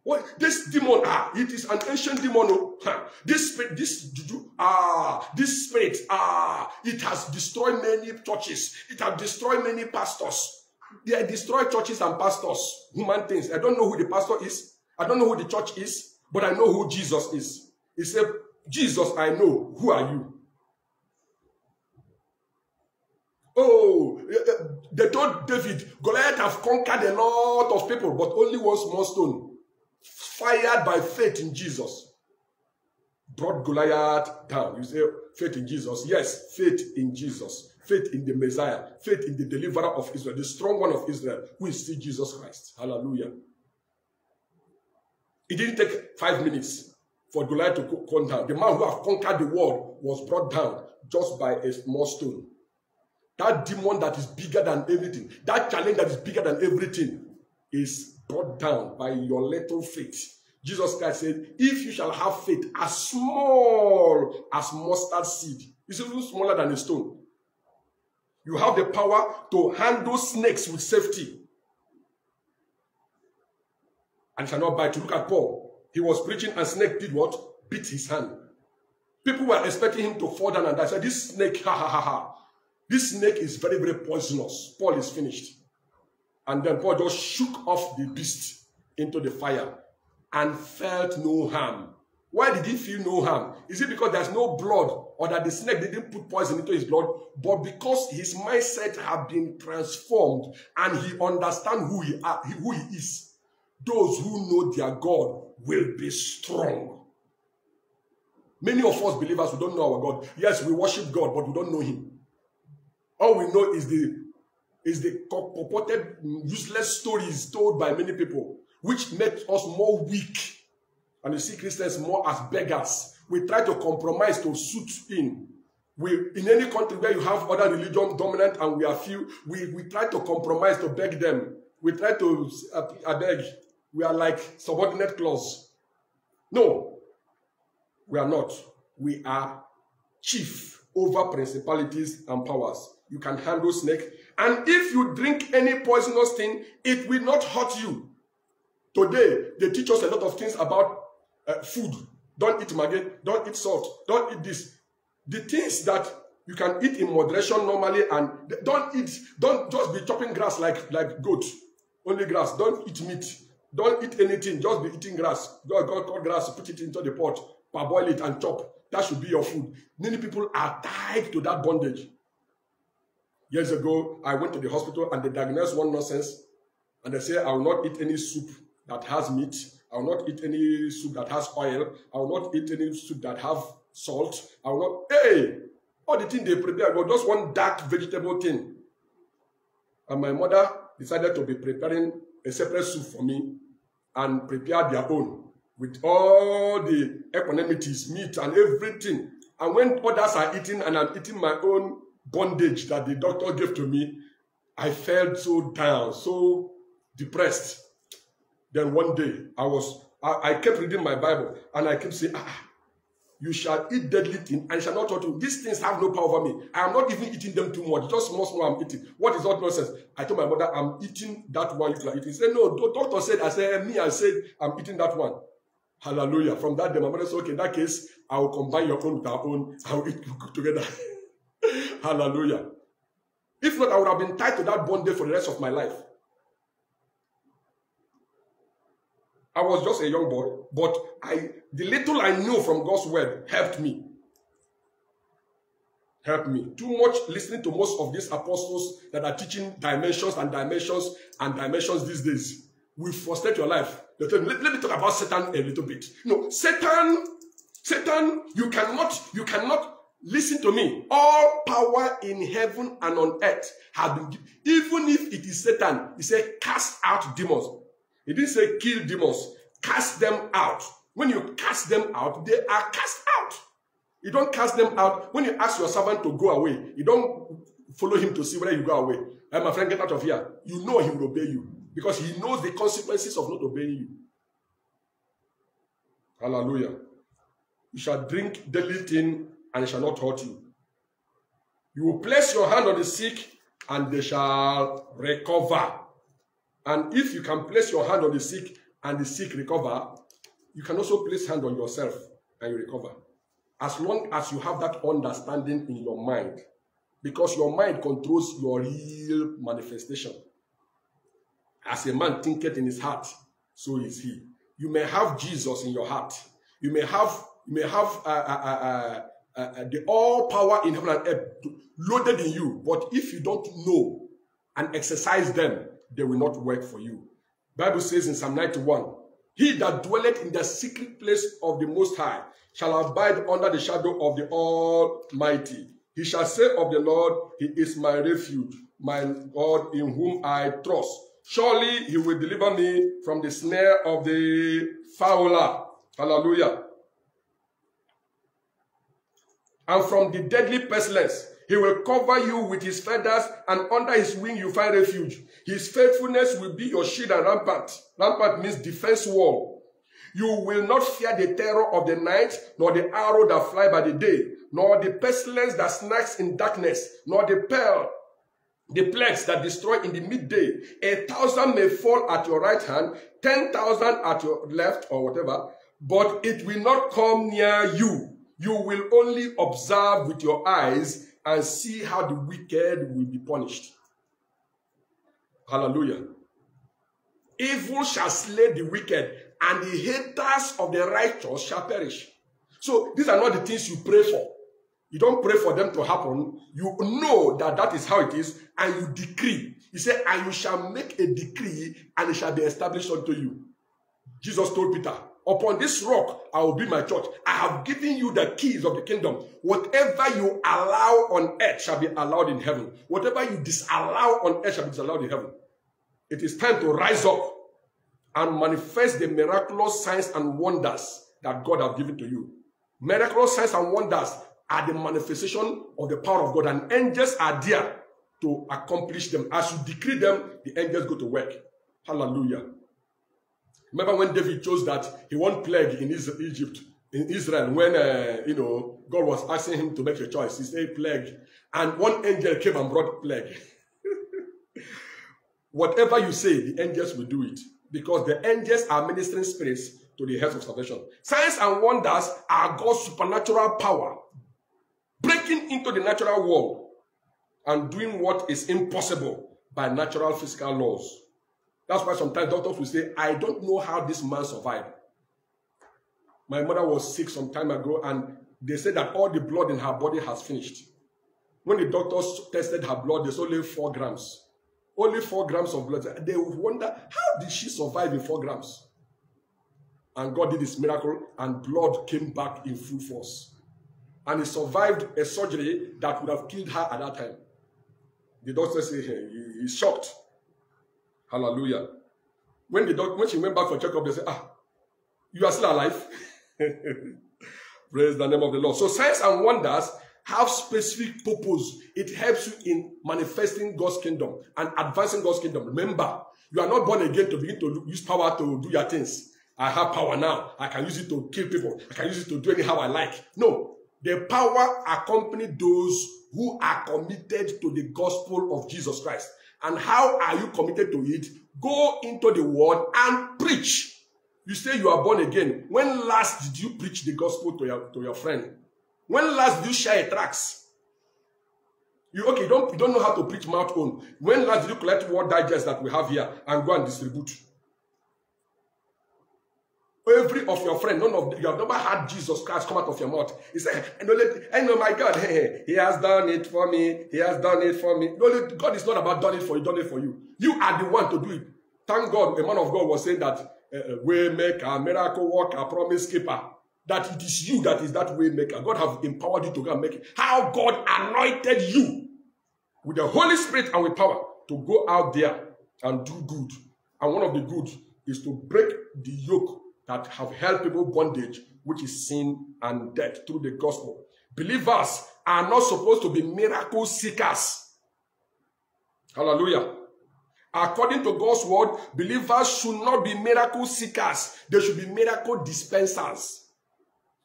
What this demon ah, it is an ancient demon. Oh, this spirit, this ah, this spirit ah, it has destroyed many churches. It has destroyed many pastors. They destroy churches and pastors, human things. I don't know who the pastor is. I don't know who the church is, but I know who Jesus is. He said, Jesus, I know. Who are you? Oh, eh, eh, they told David, Goliath have conquered a lot of people, but only one small stone fired by faith in Jesus, brought Goliath down. You say, faith in Jesus. Yes, faith in Jesus. Faith in the Messiah. Faith in the deliverer of Israel, the strong one of Israel, who is still Jesus Christ. Hallelujah. It didn't take five minutes for Goliath to come down. The man who have conquered the world was brought down just by a small stone. That demon that is bigger than everything, that challenge that is bigger than everything, is brought down by your little faith. Jesus Christ said, If you shall have faith as small as mustard seed, it's even smaller than a stone. You have the power to handle snakes with safety. And shall not bite. To look at Paul, he was preaching and snake did what? Bit his hand. People were expecting him to fall down and die. Said, This snake, ha ha ha ha. This snake is very, very poisonous. Paul is finished. And then Paul just shook off the beast into the fire and felt no harm. Why did he feel no harm? Is it because there's no blood or that the snake didn't put poison into his blood? But because his mindset had been transformed and he understands who he, who he is. Those who know their God will be strong. Many of us believers, we don't know our God. Yes, we worship God, but we don't know him. All we know is the is the purported useless stories told by many people, which makes us more weak. And you see Christians more as beggars. We try to compromise to suit in. We, in any country where you have other religion dominant and we are few, we, we try to compromise to beg them. We try to uh, beg. We are like subordinate clause. No, we are not. We are chief over principalities and powers. You can handle snake and if you drink any poisonous thing, it will not hurt you. Today, they teach us a lot of things about uh, food. Don't eat maggot, don't eat salt, don't eat this. The things that you can eat in moderation normally and don't eat, don't just be chopping grass like, like goat. Only grass. Don't eat meat. Don't eat anything. Just be eating grass. God, God, God grass, put it into the pot, parboil it and chop. That should be your food. Many people are tied to that bondage. Years ago, I went to the hospital and they diagnosed one nonsense. And they say, I will not eat any soup that has meat. I will not eat any soup that has oil. I will not eat any soup that have salt. I will not, hey, all the thing they prepare, I just one dark vegetable thing. And my mother decided to be preparing a separate soup for me and prepare their own with all the equanimities, meat and everything. And when others are eating and I'm eating my own bondage that the doctor gave to me, I felt so down, so depressed. Then one day I was I, I kept reading my Bible and I kept saying, ah, you shall eat deadly things and shall not you. These things have no power over me. I am not even eating them too much. Just small, small I'm eating. What is that nonsense? I told my mother, I'm eating that one you are eating. She said, no, the doctor said, I said, me, I said, I'm eating that one. Hallelujah. From that day, my mother said, okay, in that case, I will combine your own with our own. I will eat together. Hallelujah. If not, I would have been tied to that bondage for the rest of my life. I was just a young boy, but I the little I knew from God's word helped me. Helped me. Too much listening to most of these apostles that are teaching dimensions and dimensions and dimensions these days will frustrate your life. Let, let me talk about Satan a little bit. No, Satan, Satan, you cannot, you cannot listen to me. All power in heaven and on earth have been given. Even if it is Satan, he said, cast out demons. He didn't say kill demons, cast them out. When you cast them out, they are cast out. You don't cast them out. When you ask your servant to go away, you don't follow him to see whether you go away. Hey, my friend, get out of here. You know he will obey you because he knows the consequences of not obeying you. Hallelujah. You shall drink deadly thing and it shall not hurt you. You will place your hand on the sick and they shall recover. And if you can place your hand on the sick and the sick recover, you can also place hand on yourself and you recover. As long as you have that understanding in your mind, because your mind controls your real manifestation. As a man thinketh in his heart, so is he. You may have Jesus in your heart. You may have you may have uh, uh, uh, uh, uh the all power in heaven and earth loaded in you, but if you don't know and exercise them, they will not work for you. Bible says in Psalm 91, He that dwelleth in the secret place of the Most High shall abide under the shadow of the Almighty. He shall say of the Lord, He is my refuge, my God in whom I trust. Surely he will deliver me from the snare of the fowler. Hallelujah. And from the deadly pestilence. He will cover you with his feathers, and under his wing you find refuge. His faithfulness will be your shield and rampart. Rampart means defense wall. You will not fear the terror of the night, nor the arrow that fly by the day, nor the pestilence that snacks in darkness, nor the pearl, the plagues that destroy in the midday. A thousand may fall at your right hand, ten thousand at your left, or whatever, but it will not come near you. You will only observe with your eyes and see how the wicked will be punished. Hallelujah. Evil shall slay the wicked, and the haters of the righteous shall perish. So these are not the things you pray for. You don't pray for them to happen. You know that that is how it is, and you decree. He said, and you shall make a decree, and it shall be established unto you. Jesus told Peter, Upon this rock, I will build my church. I have given you the keys of the kingdom. Whatever you allow on earth shall be allowed in heaven. Whatever you disallow on earth shall be disallowed in heaven. It is time to rise up and manifest the miraculous signs and wonders that God has given to you. Miraculous signs and wonders are the manifestation of the power of God, and angels are there to accomplish them. As you decree them, the angels go to work. Hallelujah. Remember when David chose that he won't plague in Egypt, in Israel, when, uh, you know, God was asking him to make a choice. He said plague. And one angel came and brought plague. Whatever you say, the angels will do it. Because the angels are ministering spirits to the heads of salvation. Signs and wonders are God's supernatural power. Breaking into the natural world and doing what is impossible by natural physical laws. That's why sometimes doctors will say, I don't know how this man survived. My mother was sick some time ago and they said that all the blood in her body has finished. When the doctors tested her blood, there's only four grams. Only four grams of blood. They wonder, how did she survive in four grams? And God did this miracle and blood came back in full force. and he survived a surgery that would have killed her at that time. The doctor said he, he's shocked. Hallelujah. When the doctor, when she went back for checkup, they said, "Ah, you are still alive." Praise the name of the Lord. So signs and wonders have specific purpose. It helps you in manifesting God's kingdom and advancing God's kingdom. Remember, you are not born again to begin to use power to do your things. I have power now. I can use it to kill people. I can use it to do anyhow I like. No. The power accompanies those who are committed to the gospel of Jesus Christ. And how are you committed to it? Go into the world and preach. You say you are born again. When last did you preach the gospel to your, to your friend? When last did you share a tracts? You okay, you don't, you don't know how to preach mouth own. When last did you collect word digest that we have here and go and distribute? Every of your friend, none of you have never had Jesus Christ come out of your mouth. He said, I know, my God, hey, He has done it for me. He has done it for me. No, God is not about done it for you, done it for you. You are the one to do it. Thank God, a man of God was saying that uh, way maker, miracle worker, promise keeper. That it is you that is that way maker. God have empowered you to go and make it. How God anointed you with the Holy Spirit and with power to go out there and do good. And one of the good is to break the yoke that have held people bondage, which is sin and death through the gospel. Believers are not supposed to be miracle seekers. Hallelujah. According to God's word, believers should not be miracle seekers. They should be miracle dispensers.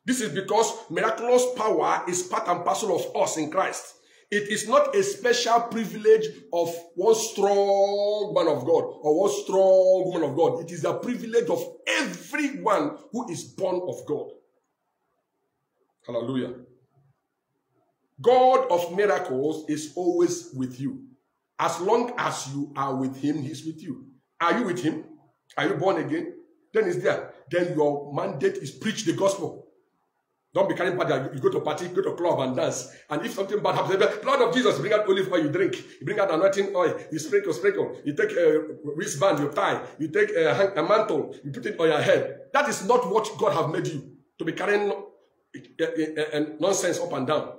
This is because miraculous power is part and parcel of us in Christ. It is not a special privilege of one strong man of God or one strong woman of God. It is a privilege of everyone who is born of God. Hallelujah. God of miracles is always with you. As long as you are with him, he's with you. Are you with him? Are you born again? Then he's there. Then your mandate is preach the gospel. Don't be carrying bad. You go to party, go to club and dance. And if something bad happens, blood of Jesus, bring out olive oil, you drink. You bring out anointing oil, you sprinkle, sprinkle. You take a wristband, you tie. You take a, a mantle, you put it on your head. That is not what God have made you to be carrying eh, eh, eh, nonsense up and down.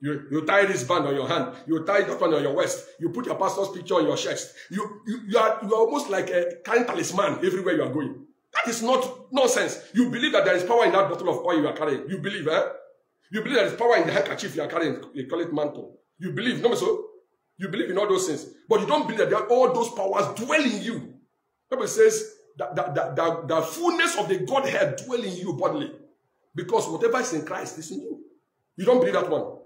You, you tie this band on your hand. You tie that one on your waist. You put your pastor's picture on your chest. You, you, you, are, you are almost like a carrying talisman everywhere you are going. That is not nonsense. You believe that there is power in that bottle of oil you are carrying. You believe, eh? You believe there is power in the handkerchief you are carrying. You call it mantle. You believe, no so. You believe in all those things. But you don't believe that all those powers dwell in you. Bible says that the, the, fullness of the Godhead dwell in you bodily. Because whatever is in Christ is in you. You don't believe that one.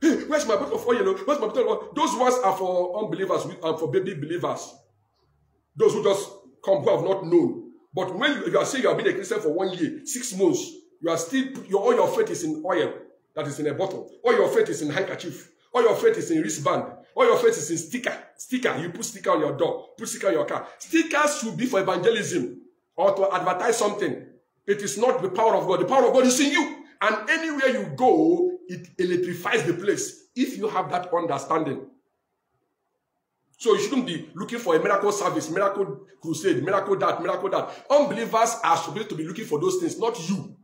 Hey, where's my bottle of oil? Where's my bottle of oil? Those ones are for unbelievers and for baby believers. Those who just come who have not known. But when you, are saying you have been a Christian for one year, six months, you are still, your, all your faith is in oil that is in a bottle. All your faith is in handkerchief. All your faith is in wristband. All your faith is in sticker. Sticker. You put sticker on your door. Put sticker on your car. Stickers should be for evangelism or to advertise something. It is not the power of God. The power of God is in you. And anywhere you go, it electrifies the place. If you have that understanding. So you shouldn't be looking for a miracle service, miracle crusade, miracle that, miracle that. Unbelievers are supposed to be looking for those things, not you.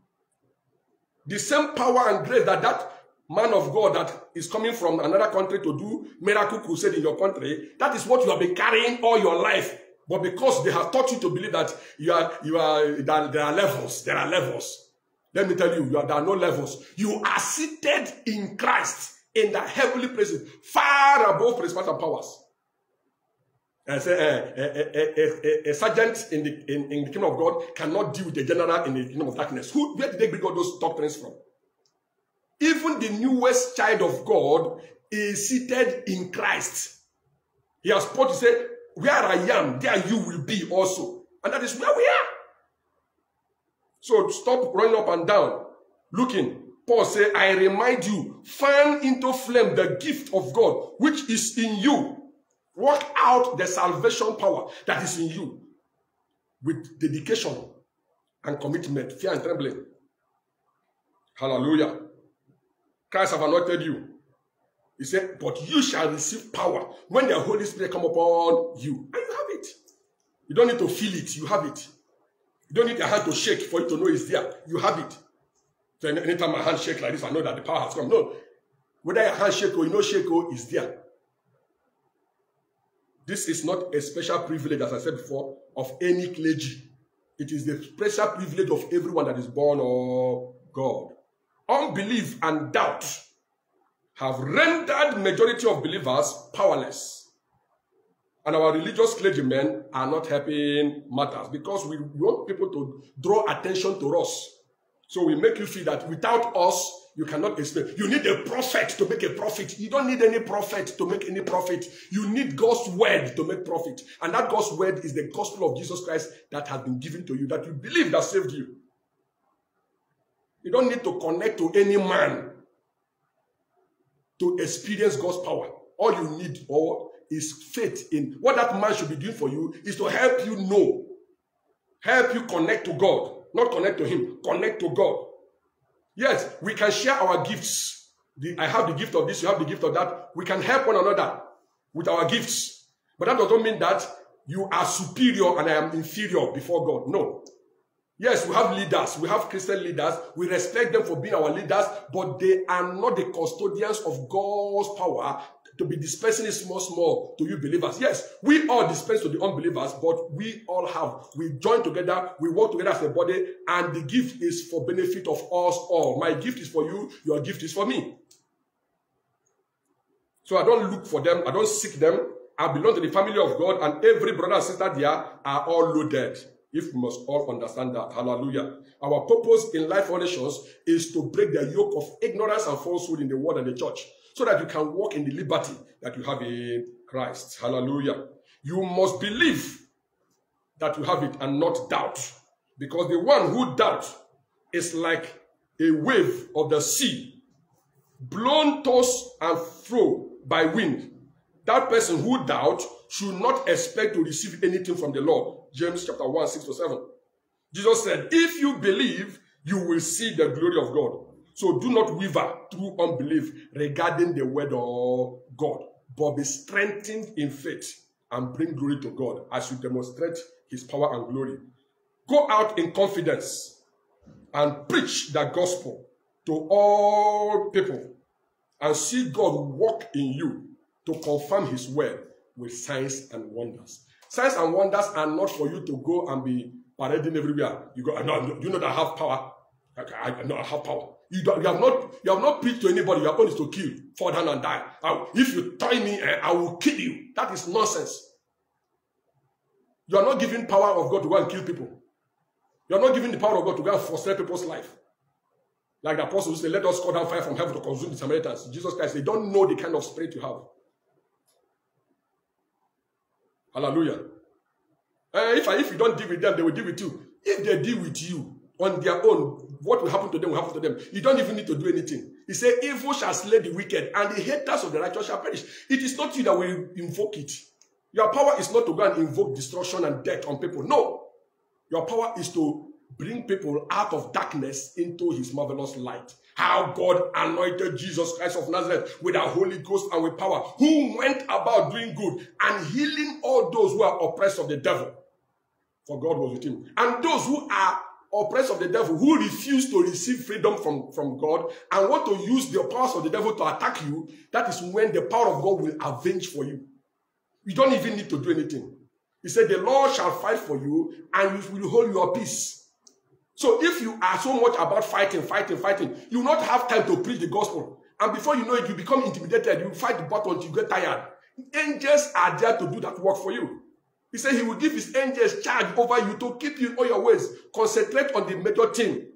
The same power and grace that that man of God that is coming from another country to do miracle crusade in your country, that is what you have been carrying all your life. But because they have taught you to believe that you are, you are, that there are levels, there are levels. Let me tell you, you are, there are no levels. You are seated in Christ in the heavenly places, far above principalities and powers. Say a, a, a, a, sergeant in the, in, in the kingdom of God cannot deal with the general in the kingdom of darkness. Who, where did they bring all those doctrines from? Even the newest child of God is seated in Christ. He has put to say, where I am, there you will be also. And that is where we are. So stop running up and down, looking. Paul said, I remind you, fan into flame the gift of God, which is in you Work out the salvation power that is in you with dedication and commitment, fear and trembling. Hallelujah. Christ have anointed you. He said, but you shall receive power when the Holy Spirit come upon you. And you have it. You don't need to feel it. You have it. You don't need your hand to shake for you to know it's there. You have it. So anytime my hand shake like this, I know that the power has come. No. Whether your hand shake or you know shake or is there. This is not a special privilege, as I said before, of any clergy. It is the special privilege of everyone that is born of God. Unbelief and doubt have rendered majority of believers powerless. And our religious clergymen are not helping matters because we want people to draw attention to us. So we make you feel that without us, you cannot explain. You need a prophet to make a profit. You don't need any prophet to make any profit. You need God's word to make profit. And that God's word is the gospel of Jesus Christ that has been given to you, that you believe that saved you. You don't need to connect to any man to experience God's power. All you need or is faith in what that man should be doing for you is to help you know, help you connect to God, not connect to him, connect to God. Yes, we can share our gifts. The, I have the gift of this, you have the gift of that. We can help one another with our gifts. But that doesn't mean that you are superior and I am inferior before God. No. Yes, we have leaders. We have Christian leaders. We respect them for being our leaders, but they are not the custodians of God's power to be dispensing it small, small to you believers. Yes, we all dispense to the unbelievers, but we all have. We join together, we work together as a body, and the gift is for benefit of us all. My gift is for you, your gift is for me. So I don't look for them, I don't seek them. I belong to the family of God, and every brother and sister there are all loaded. If we must all understand that. Hallelujah. Our purpose in Life Foundations is to break the yoke of ignorance and falsehood in the world and the church so that you can walk in the liberty that you have in Christ. Hallelujah. You must believe that you have it and not doubt. Because the one who doubts is like a wave of the sea, blown tossed and fro by wind. That person who doubts should not expect to receive anything from the Lord. James chapter 1, 6 to 7. Jesus said, If you believe, you will see the glory of God. So do not waver through unbelief regarding the word of God, but be strengthened in faith and bring glory to God as you demonstrate his power and glory. Go out in confidence and preach the gospel to all people and see God work in you to confirm his word with signs and wonders. Signs and wonders are not for you to go and be parading everywhere. You go, no, you know that I have power. I, I know I have power. You, you, have not you have not preached to anybody. Your own is to kill, fall down and die. I, if you tie me, eh, I will kill you. That is nonsense. You are not giving power of God to go and kill people. You are not giving the power of God to go and frustrate people's life. Like the apostles say, let us call down fire from heaven to consume the Samaritans. Jesus Christ, they don't know the kind of spirit you have. Hallelujah. Uh, if, if you don't deal with them, they will deal with you. If they deal with you on their own, what will happen to them will happen to them. You don't even need to do anything. He said, evil shall slay the wicked, and the haters of the righteous shall perish. It is not you that will invoke it. Your power is not to go and invoke destruction and death on people. No. Your power is to bring people out of darkness into his marvelous light. How God anointed Jesus Christ of Nazareth with the Holy Ghost and with power, who went about doing good and healing all those who are oppressed of the devil. For God was with him. And those who are oppressed of the devil, who refuse to receive freedom from, from God and want to use the powers of the devil to attack you, that is when the power of God will avenge for you. You don't even need to do anything. He said, The Lord shall fight for you and you will hold your peace. So if you are so much about fighting, fighting, fighting, you will not have time to preach the gospel. And before you know it, you become intimidated. You fight the battle until you get tired. Angels are there to do that work for you. He said he will give his angels charge over you to keep you in all your ways. Concentrate on the major thing,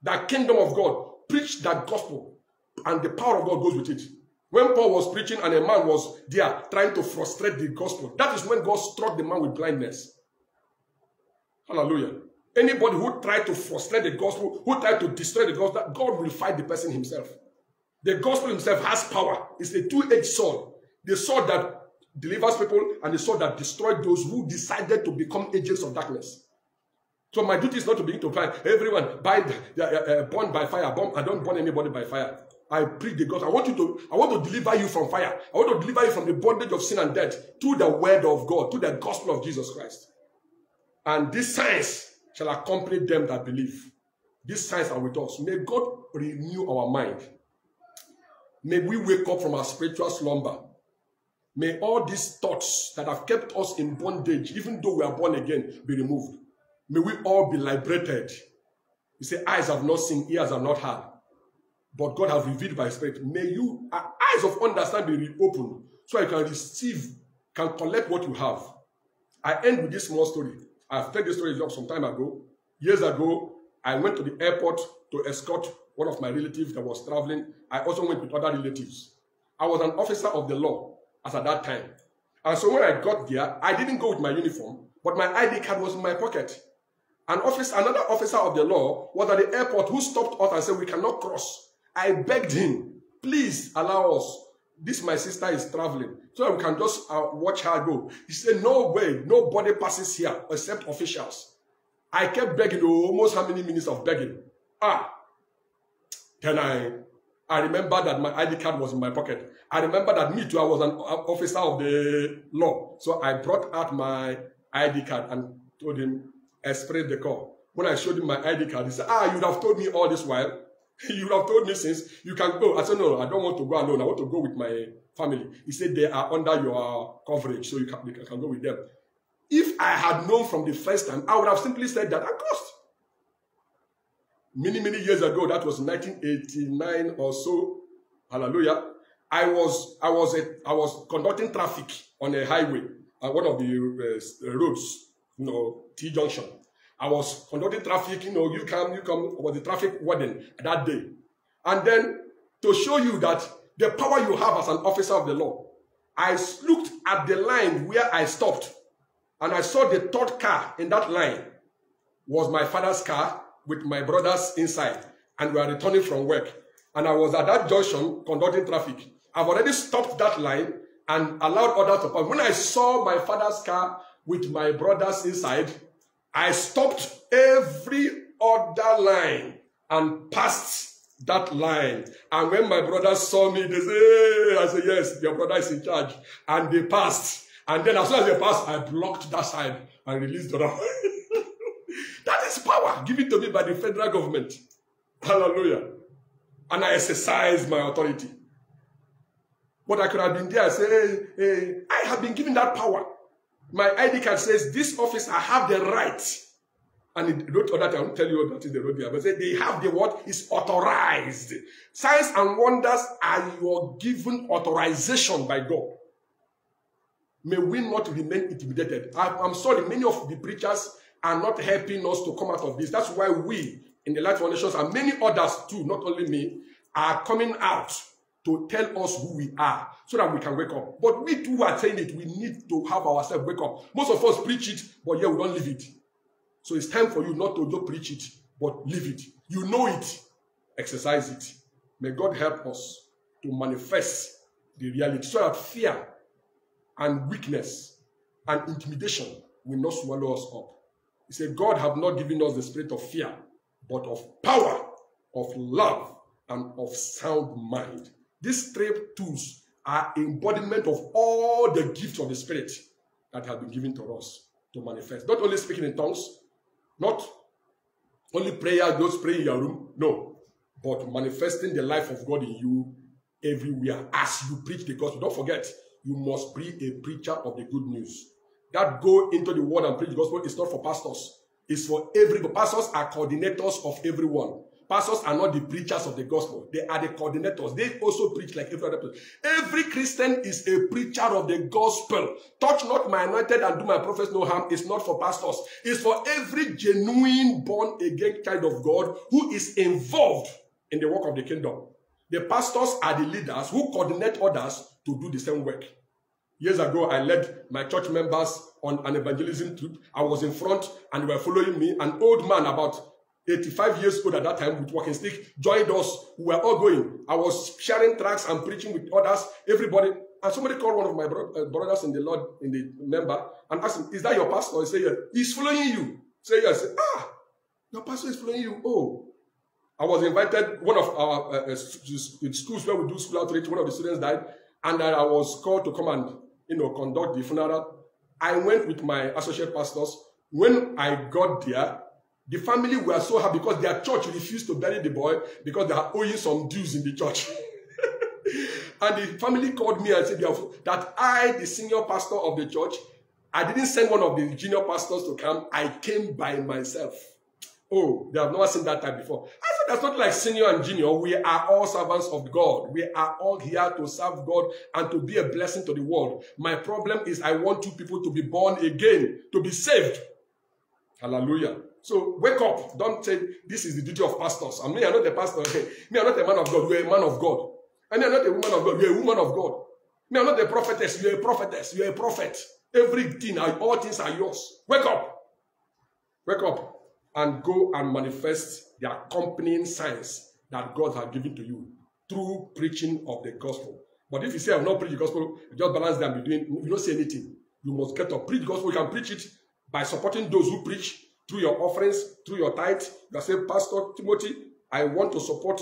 the kingdom of God. Preach that gospel, and the power of God goes with it. When Paul was preaching and a man was there trying to frustrate the gospel, that is when God struck the man with blindness. Hallelujah. Anybody who tried to frustrate the gospel, who tried to destroy the gospel, God will fight the person himself. The gospel himself has power. It's a two-edged sword. The sword that delivers people and the sword that destroyed those who decided to become agents of darkness. So my duty is not to begin to fight everyone by uh, uh, born by fire. Born, I don't burn anybody by fire. I preach the gospel. I want you to, I want to deliver you from fire. I want to deliver you from the bondage of sin and death to the word of God, to the gospel of Jesus Christ. And this signs shall accompany them that believe. These signs are with us. May God renew our mind. May we wake up from our spiritual slumber. May all these thoughts that have kept us in bondage, even though we are born again, be removed. May we all be liberated. You say, eyes have not seen, ears have not heard. But God has revealed by Spirit. May you, eyes of understanding be opened so you can receive, can collect what you have. I end with this small story. I've told this story some time ago. Years ago, I went to the airport to escort one of my relatives that was traveling. I also went with other relatives. I was an officer of the law as at that time. And so when I got there, I didn't go with my uniform, but my ID card was in my pocket. An officer, another officer of the law was at the airport who stopped us and said, we cannot cross. I begged him, please allow us. This my sister is traveling, so we can just uh, watch her go. He said, no way, nobody passes here except officials. I kept begging, oh, almost how many minutes of begging? Ah, then I, I remember that my ID card was in my pocket. I remember that me too, I was an officer of the law. So I brought out my ID card and told him, express the call. When I showed him my ID card, he said, ah, you'd have told me all this while. you have told me since you can go. I said, no, I don't want to go alone. I want to go with my family. He said, they are under your coverage, so you can, you can go with them. If I had known from the first time, I would have simply said that I crossed. Many, many years ago, that was 1989 or so. Hallelujah. I was, I was, a, I was conducting traffic on a highway, on uh, one of the uh, roads, you know, T junction. I was conducting traffic, you know, you come, you come, was the traffic warden that day. And then to show you that the power you have as an officer of the law, I looked at the line where I stopped and I saw the third car in that line was my father's car with my brothers inside. And we are returning from work. And I was at that junction conducting traffic. I've already stopped that line and allowed others to pass. When I saw my father's car with my brothers inside, I stopped every other line and passed that line. And when my brothers saw me, they say, hey, I said, yes, your brother is in charge. And they passed. And then as soon as they passed, I blocked that side and released the other. that is power given to me by the federal government. Hallelujah. And I exercise my authority. But I could have been there and say, hey, hey, I have been given that power. My ID card says, this office, I have the right. And it wrote other time, I won't tell you what is the road there, but say they have the what is authorized. Signs and wonders are your given authorization by God. May we not remain intimidated. I, I'm sorry, many of the preachers are not helping us to come out of this. That's why we in the Light Foundations and many others too, not only me, are coming out to tell us who we are so that we can wake up. But we too are saying it, we need to have ourselves wake up. Most of us preach it, but yeah, we don't live it. So it's time for you not to just preach it, but live it. You know it, exercise it. May God help us to manifest the reality so that fear and weakness and intimidation will not swallow us up. He said, God have not given us the spirit of fear, but of power, of love, and of sound mind. These three tools are embodiment of all the gifts of the Spirit that have been given to us to manifest. Not only speaking in tongues, not only prayer, those pray in your room, no, but manifesting the life of God in you everywhere as you preach the gospel. Don't forget, you must be a preacher of the good news. That go into the world and preach the gospel is not for pastors. It's for everybody. Pastors are coordinators of everyone. Pastors are not the preachers of the gospel. They are the coordinators. They also preach like every other person. Every Christian is a preacher of the gospel. Touch not my anointed and do my prophets no harm. It's not for pastors. It's for every genuine born again child of God who is involved in the work of the kingdom. The pastors are the leaders who coordinate others to do the same work. Years ago, I led my church members on an evangelism trip. I was in front and they were following me. An old man about 85 years old at that time with walking stick, joined us. We were all going. I was sharing tracts and preaching with others, everybody. And somebody called one of my bro uh, brothers in the Lord, in the member, and asked him, Is that your pastor? He said, Yes. He's following you. Say yes. Ah, your pastor is following you. Oh. I was invited, one of our uh, uh, schools where we do school outreach, one of the students died, and I was called to come and you know conduct the funeral. I went with my associate pastors. When I got there, The family were so happy because their church refused to bury the boy because they are owing some dues in the church. and the family called me and said that I, the senior pastor of the church, I didn't send one of the junior pastors to come. I came by myself. Oh, they have never seen that type before. I said, that's not like senior and junior. We are all servants of God. We are all here to serve God and to be a blessing to the world. My problem is I want two people to be born again, to be saved. Hallelujah. So wake up. Don't say this is the duty of pastors. I mean, I'm not a pastor. me, I'm not a man of God. You're a man of God. And you're not a woman of God. You're a woman of God. Me, I'm not a prophetess. You're a prophetess. You're a prophet. Everything, all things are yours. Wake up. Wake up and go and manifest the accompanying signs that God has given to you through preaching of the gospel. But if you say, I will not preach the gospel, just balance them between, you don't say anything. You must get up. Preach the gospel. You can preach it by supporting those who preach through your offerings, through your tithe. You say, Pastor Timothy, I want to support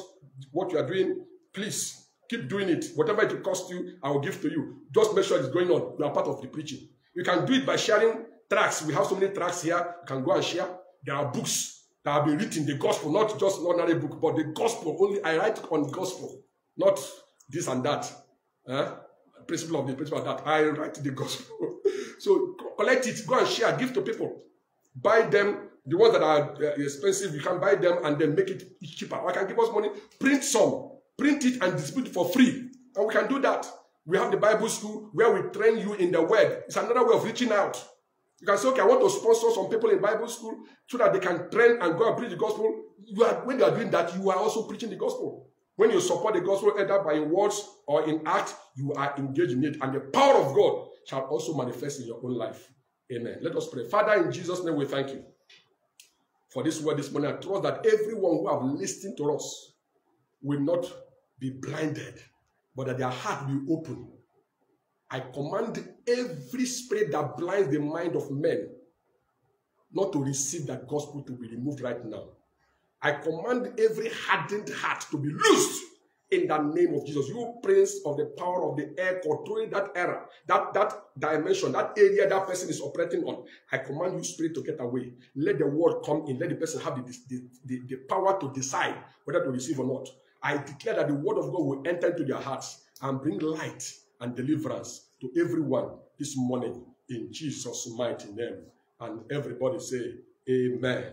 what you are doing. Please keep doing it. Whatever it will cost you, I will give to you. Just make sure it's going on. You are part of the preaching. You can do it by sharing tracts. We have so many tracts here. You can go and share. There are books that have been written, the gospel, not just ordinary book, but the gospel. Only I write on gospel, not this and that. Eh? Principle of the principle of that. I write the gospel. so collect it, go and share, give to people. Buy them, the ones that are uh, expensive, you can buy them and then make it cheaper. I can give us money, print some, print it and distribute it for free. And we can do that. We have the Bible school where we train you in the word. It's another way of reaching out. You can say, okay, I want to sponsor some people in Bible school so that they can train and go and preach the gospel. You are, when you are doing that, you are also preaching the gospel. When you support the gospel either by words or in act, you are engaged in it. And the power of God shall also manifest in your own life. Amen. Let us pray. Father, in Jesus' name, we thank you for this word this morning. I trust that everyone who have listened to us will not be blinded, but that their heart will open I command every spirit that blinds the mind of men not to receive that gospel to be removed right now. I command every hardened heart to be loosed in the name of Jesus. You prince of the power of the air, controlling that era, that, that dimension, that area that person is operating on. I command you, spirit, to get away. Let the word come in. Let the person have the, the, the, the power to decide whether to receive or not. I declare that the word of God will enter into their hearts and bring light and deliverance to everyone this morning in Jesus' mighty name. And everybody say, Amen.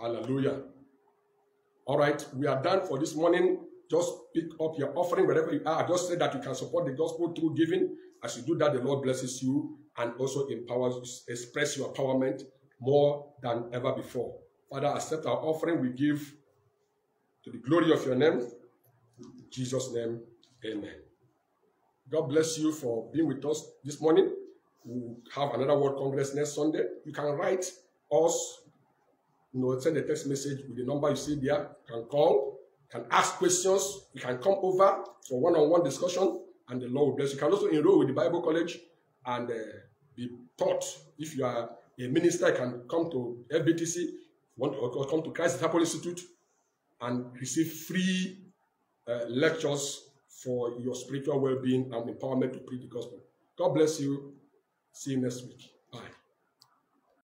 Hallelujah. All right, we are done for this morning. Just pick up your offering wherever you are. I Just say that you can support the gospel through giving. As you do that, the Lord blesses you and also empowers, express your empowerment more than ever before. Father, accept our offering we give to the glory of your name. In Jesus' name, amen. God bless you for being with us this morning. We'll have another Word Congress next Sunday. You can write us, you know, send a text message with the number you see there. You can call, you can ask questions. You can come over for one-on-one discussion, and the Lord will bless you. You can also enroll with the Bible College and uh, be taught. If you are a minister, you can come to FBTC, want to come to Christ Chapel Institute, and receive free uh, lectures for your spiritual well being and empowerment to preach the gospel. God bless you. See you next week.